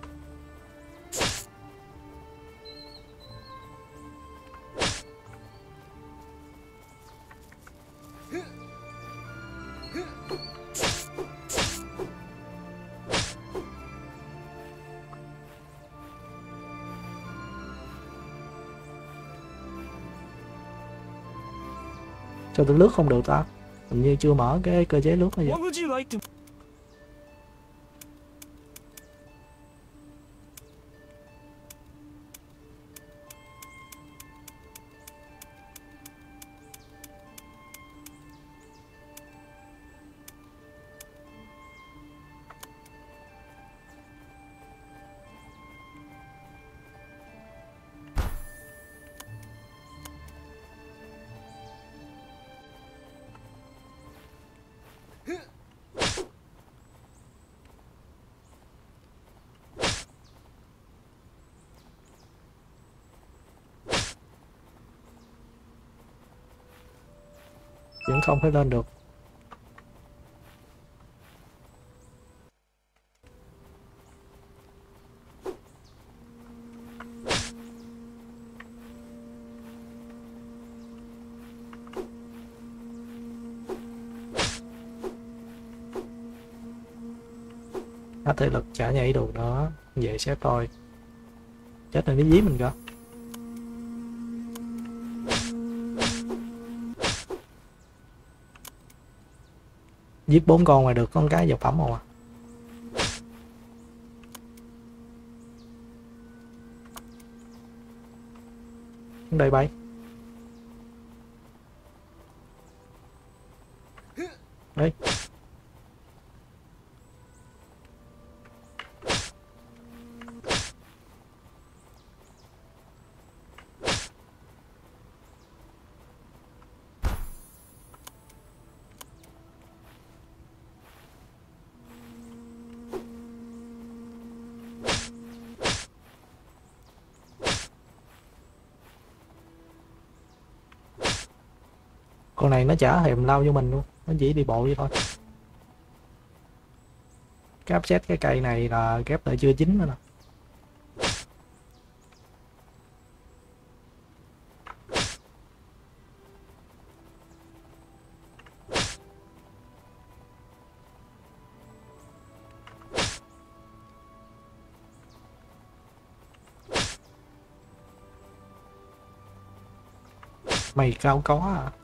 Sao tôi lướt không được ta? Hình như chưa mở cái cơ chế lướt này vậy không thể lên được. Hết thể lực trả nhảy được đó. Vậy sẽ thôi. Chết rồi, nó dí mình cơ. Giết bốn con mà được con cái vật phẩm không à đây bay Đây con này nó chả thèm lao vô mình luôn. Nó chỉ đi bộ vậy thôi. Cáp xét cái cây này là ghép lại chưa chín nữa nè. Mày cao có à?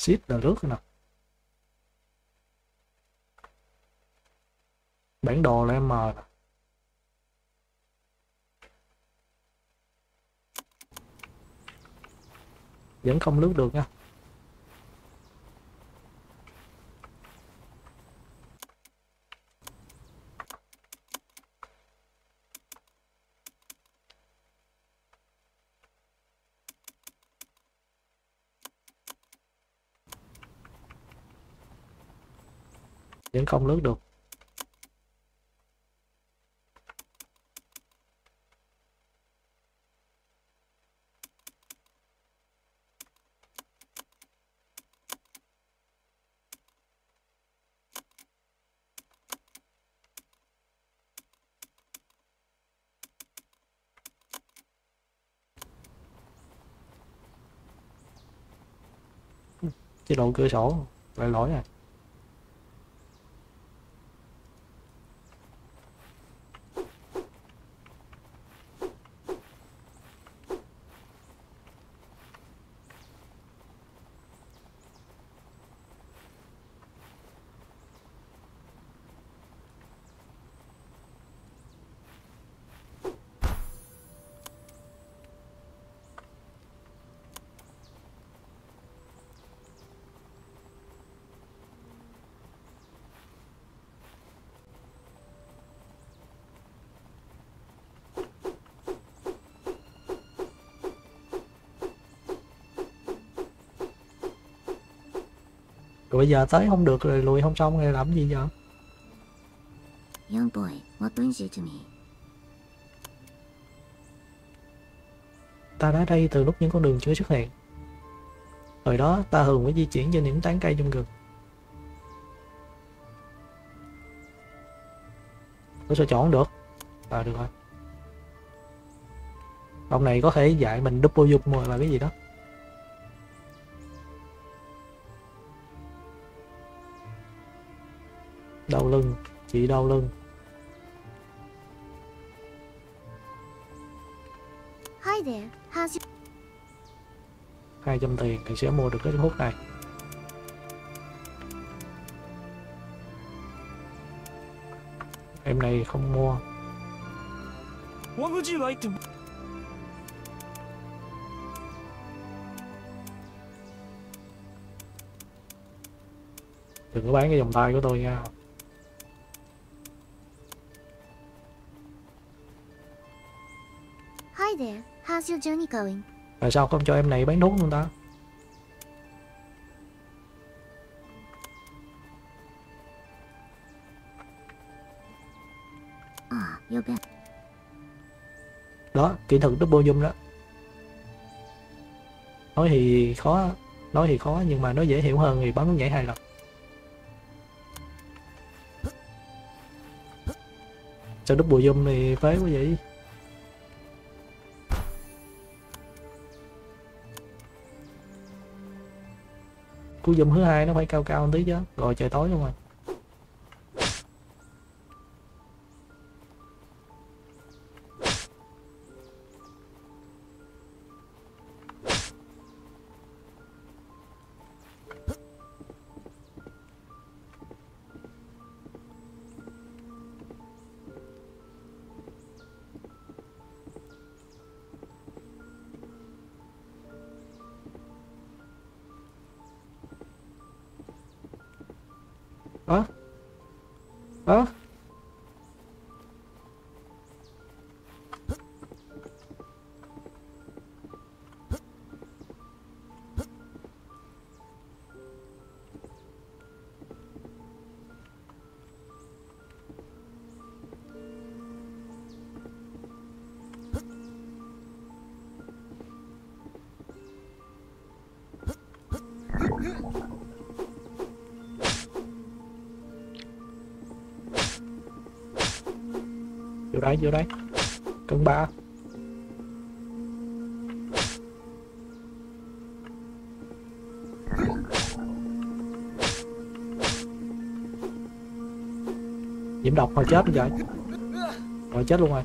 Ship là rước nè. Bản đồ là M. Nè vẫn không lướt được nha. Không lướt được. Chế độ cửa sổ lại lỗi này rồi bây giờ tới không được rồi lùi không xong rồi làm gì giờ? Ta đã đây từ lúc những con đường chưa xuất hiện. Hồi đó ta thường phải di chuyển trên những tán cây trong rừng. Ủa sao chọn được. À được rồi. Ông này có thể dạy mình double zoom hoặc là cái gì đó chị đau lưng. Hi there. How's your 200 tiền thì sẽ mua được cái hút này. Em này không mua. What would you like to đừng có bán cái vòng tay của tôi nha How's your journey going? tại sao không cho em này bán thuốc luôn ta back. đó kỹ thuật double zoom đó nói thì khó nói thì khó nhưng mà nó dễ hiểu hơn thì bấm nút nhảy hai lần sao double zoom thì phế quá vậy cú dùm thứ hai nó phải cao cao một tí chứ. Rồi trời tối luôn rồi à. Huh? Vô đây vô đây. Cân ba. Nhiễm độc mà chết rồi rồi chết luôn rồi.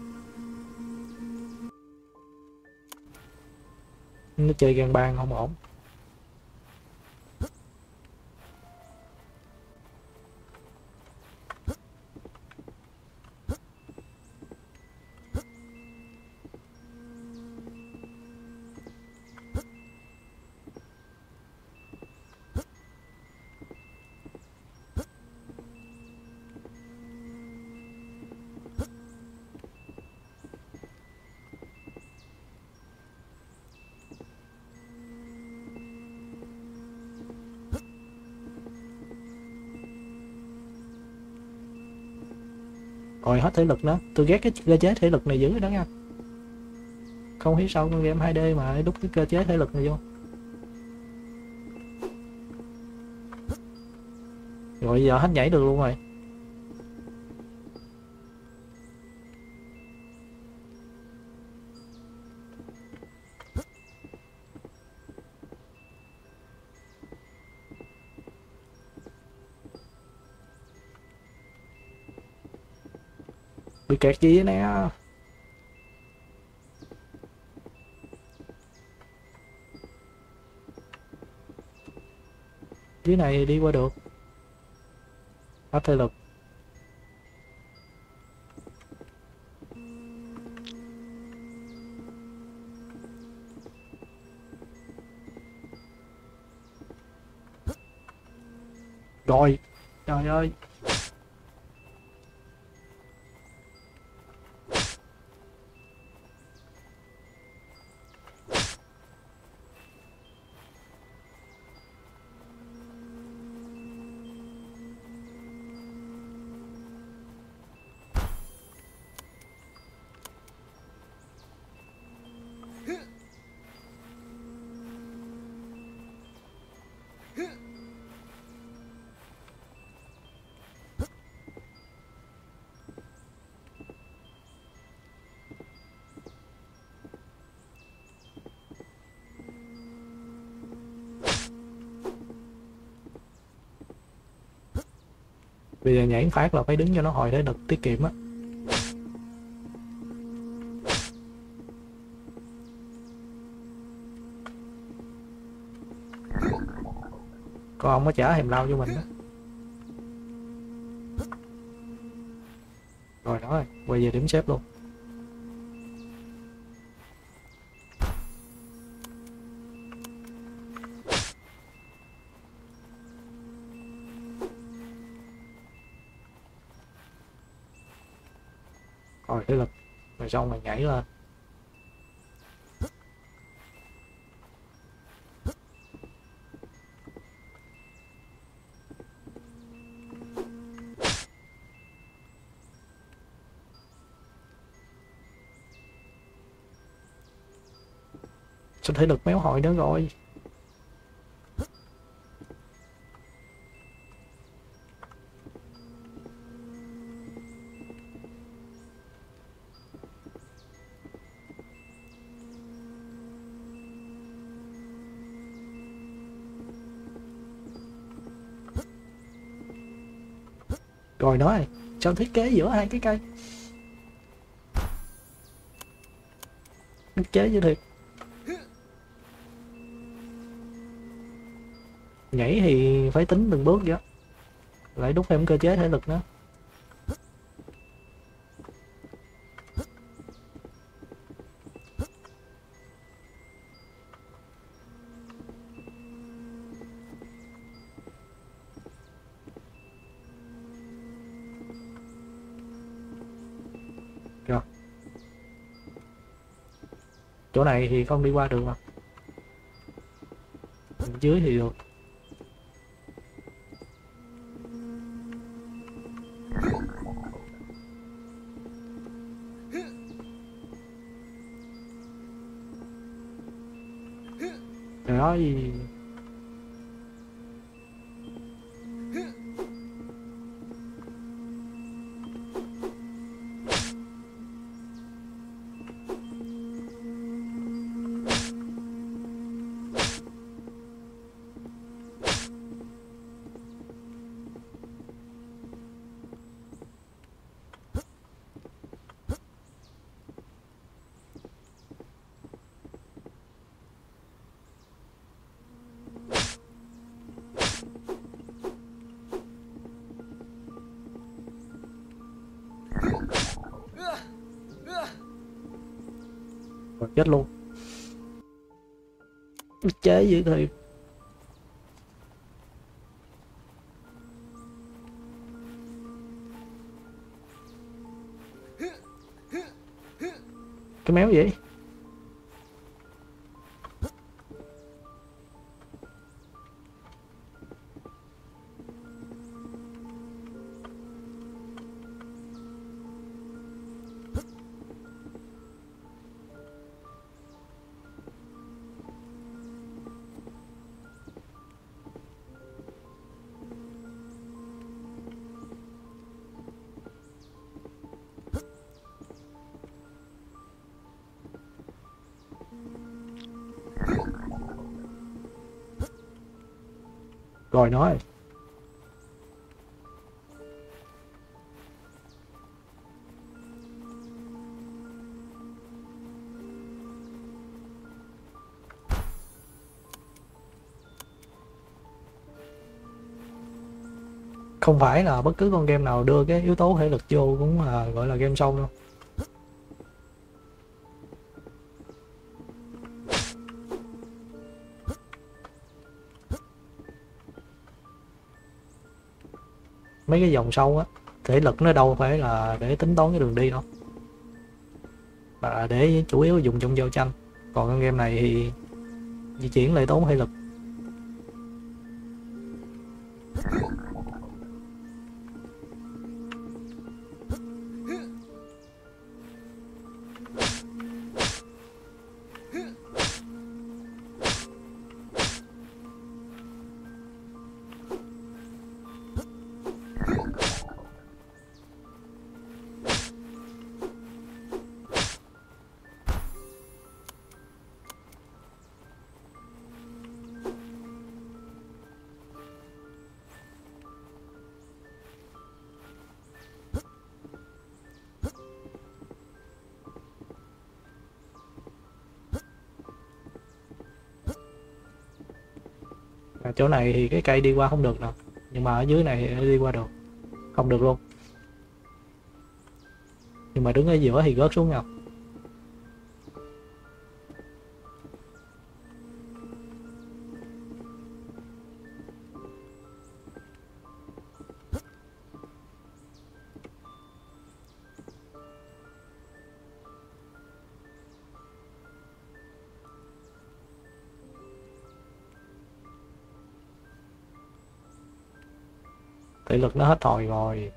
Nó chơi gan bang không ổn. Hồi hết thể lực nữa tôi ghét cái cơ chế thể lực này dữ đó nha. Không hiểu sao con game 2D mà đúc cái cơ chế thể lực này vô. Rồi giờ hết nhảy được luôn rồi. Kẹt gì nè dưới này đi qua được. Hết thể lực. Rồi. Trời ơi. Bây giờ nhảy phát là phải đứng cho nó hồi để được tiết kiệm á. Con ông có trả hèm lao cho mình đó rồi đó, rồi, quay về điểm xếp luôn. Trong mà mày nhảy lên. Sao thể lực méo hồi nữa rồi? Rồi nói sao thiết kế giữa hai cái cây. Thiết kế như thiệt. Nhảy thì phải tính từng bước vậy lại đúc thêm cơ chế thể lực nữa. Này thì không đi qua được mà. Bên dưới thì được. Trời ơi chết luôn. Chế dữ thiệt. Rồi nói. Không phải là bất cứ con game nào đưa cái yếu tố thể lực vô cũng là gọi là game sâu đâu. Mấy cái dòng sâu á, thể lực nó đâu phải là để tính toán cái đường đi đâu, mà để chủ yếu dùng trong giao tranh. Còn con game này thì di chuyển lại tốn thể lực. À, chỗ này thì cái cây đi qua không được nè. Nhưng mà ở dưới này thì đi qua được. Không được luôn. Nhưng mà đứng ở giữa thì gớt xuống nhau. Lực nó hết hồi rồi.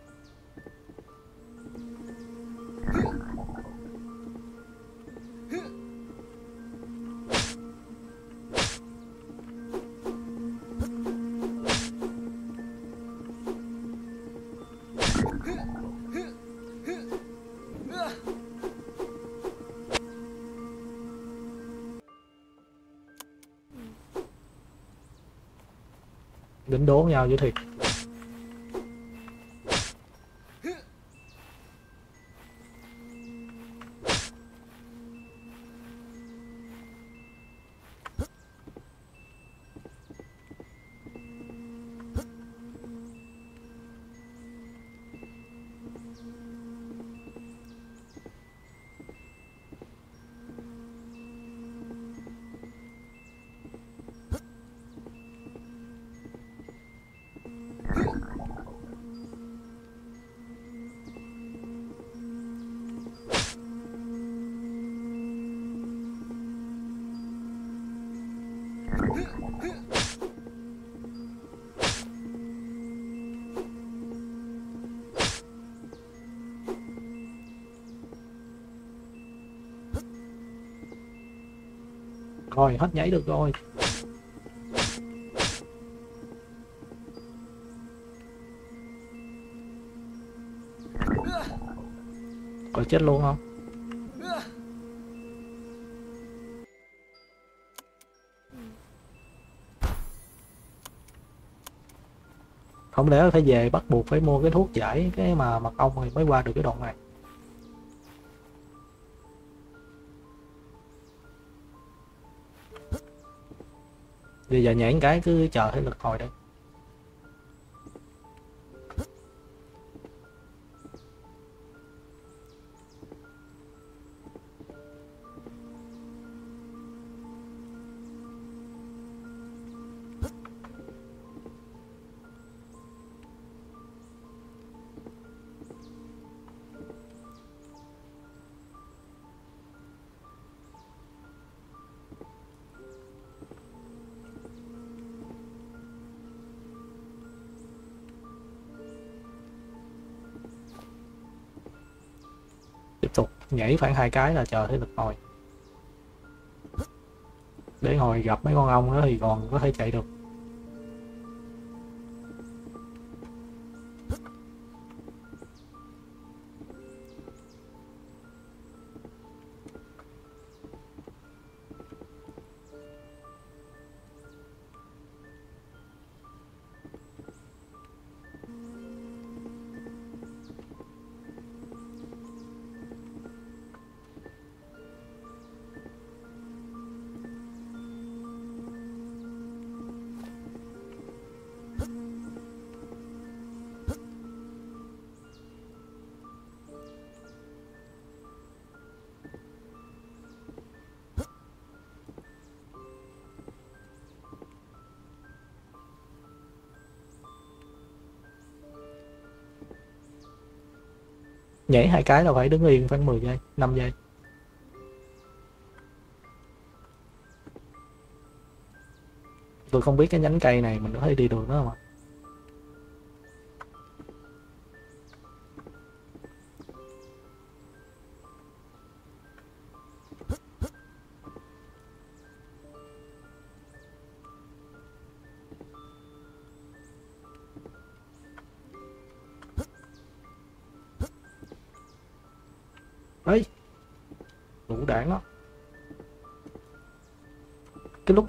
Đánh đố nhau dữ thiệt. Rồi, hết nhảy được rồi. Có chết luôn không? Không lẽ phải về bắt buộc phải mua cái thuốc giải cái mà mật ong thì mới qua được cái đoạn này? Bây giờ nhảy cái cứ chờ thấy lực hồi đây nhảy khoảng hai cái là chờ thế lực hồi để hồi gặp mấy con ong đó thì còn có thể chạy được. Nhảy hai cái là phải đứng yên khoảng 10 giây 5 giây. Tôi không biết cái nhánh cây này mình có thể đi được nữa không ạ?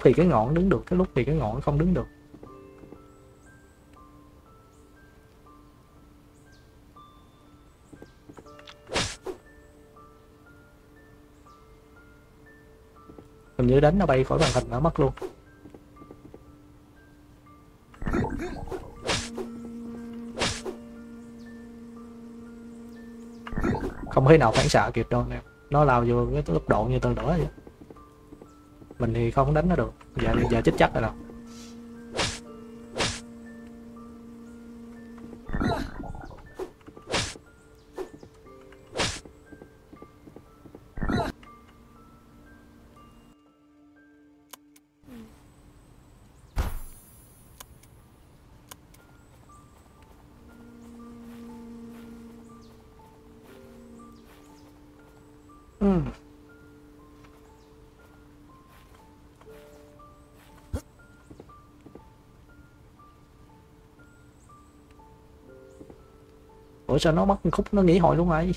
Thì cái ngọn đứng được, cái lúc thì cái ngọn không đứng được. Hình như đánh nó bay khỏi màn hình nó mất luôn. Không thể nào phản xạ kịp đâu, nè. Nó lao vô cái tốc độ như tên lửa vậy mình thì không đánh nó được. Giờ giờ chết chắc rồi đâu Ủa, sao nó mất khúc nó nghỉ hội luôn rồi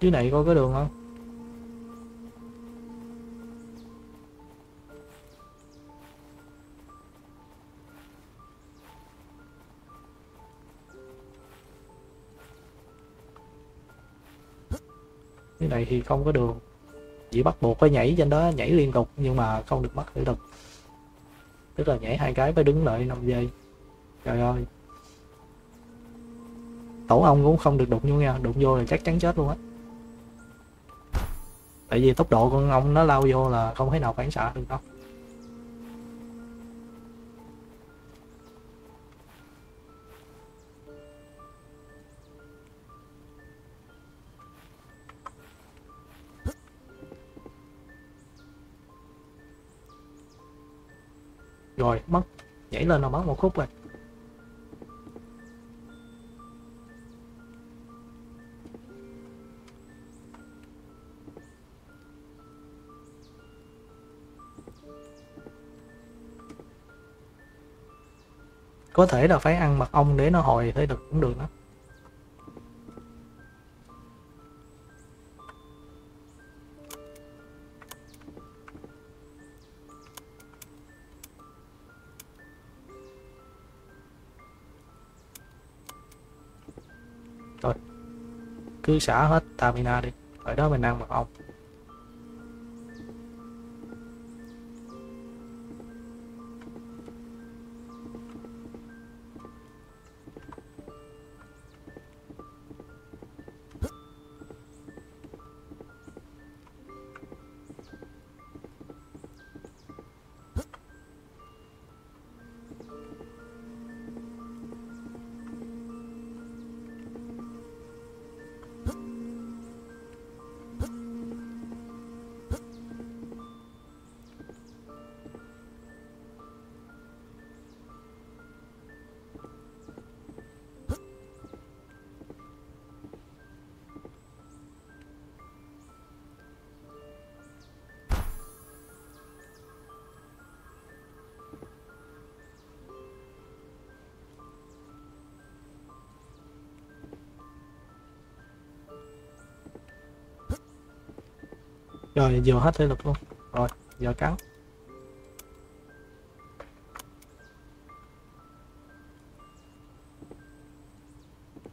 Dưới này có cái đường không? Dưới này thì không có đường chỉ bắt buộc phải nhảy trên đó, nhảy liên tục, nhưng mà không được bắt thể lực tức là nhảy hai cái phải đứng đợi 5 giây. Trời ơi. Tổ ong cũng không được đụng vô nha, đụng vô là chắc chắn chết luôn á. Tại vì tốc độ con ong nó lao vô là không thể nào phản xạ được đâu. Rồi mất nhảy lên là mất một khúc rồi. Có thể là phải ăn mật ong để nó hồi thế được cũng được đó. Cứ xả hết stamina đi. Ở đó mình ăn mật ong Rồi, vừa hết thể lực luôn. Rồi giờ cắn.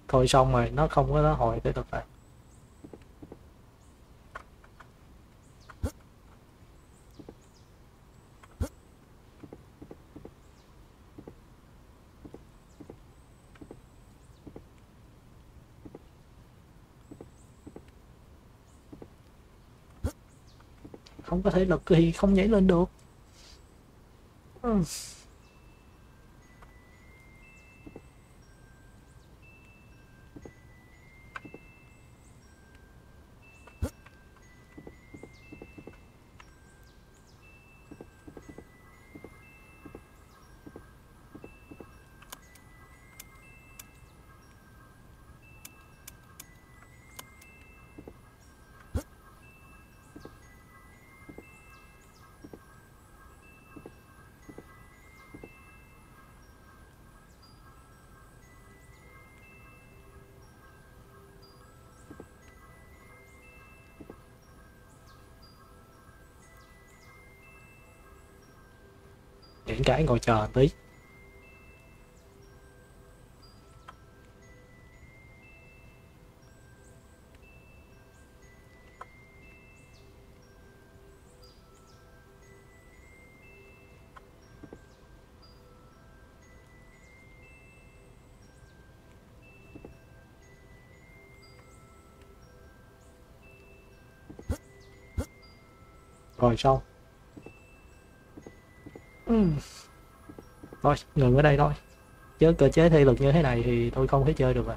Thôi xong rồi, nó không có nó hồi thể lực lại có thể lực thì không nhảy lên được ừ. Rãi ngồi chờ tí rồi xong Ừ thôi, ngừng ở đây thôi. Chứ cơ chế thi lực như thế này thì tôi không thể chơi được rồi.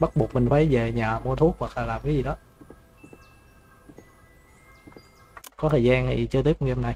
Bắt buộc mình phải về nhà mua thuốc hoặc là làm cái gì đó. Có thời gian thì chơi tiếp game này.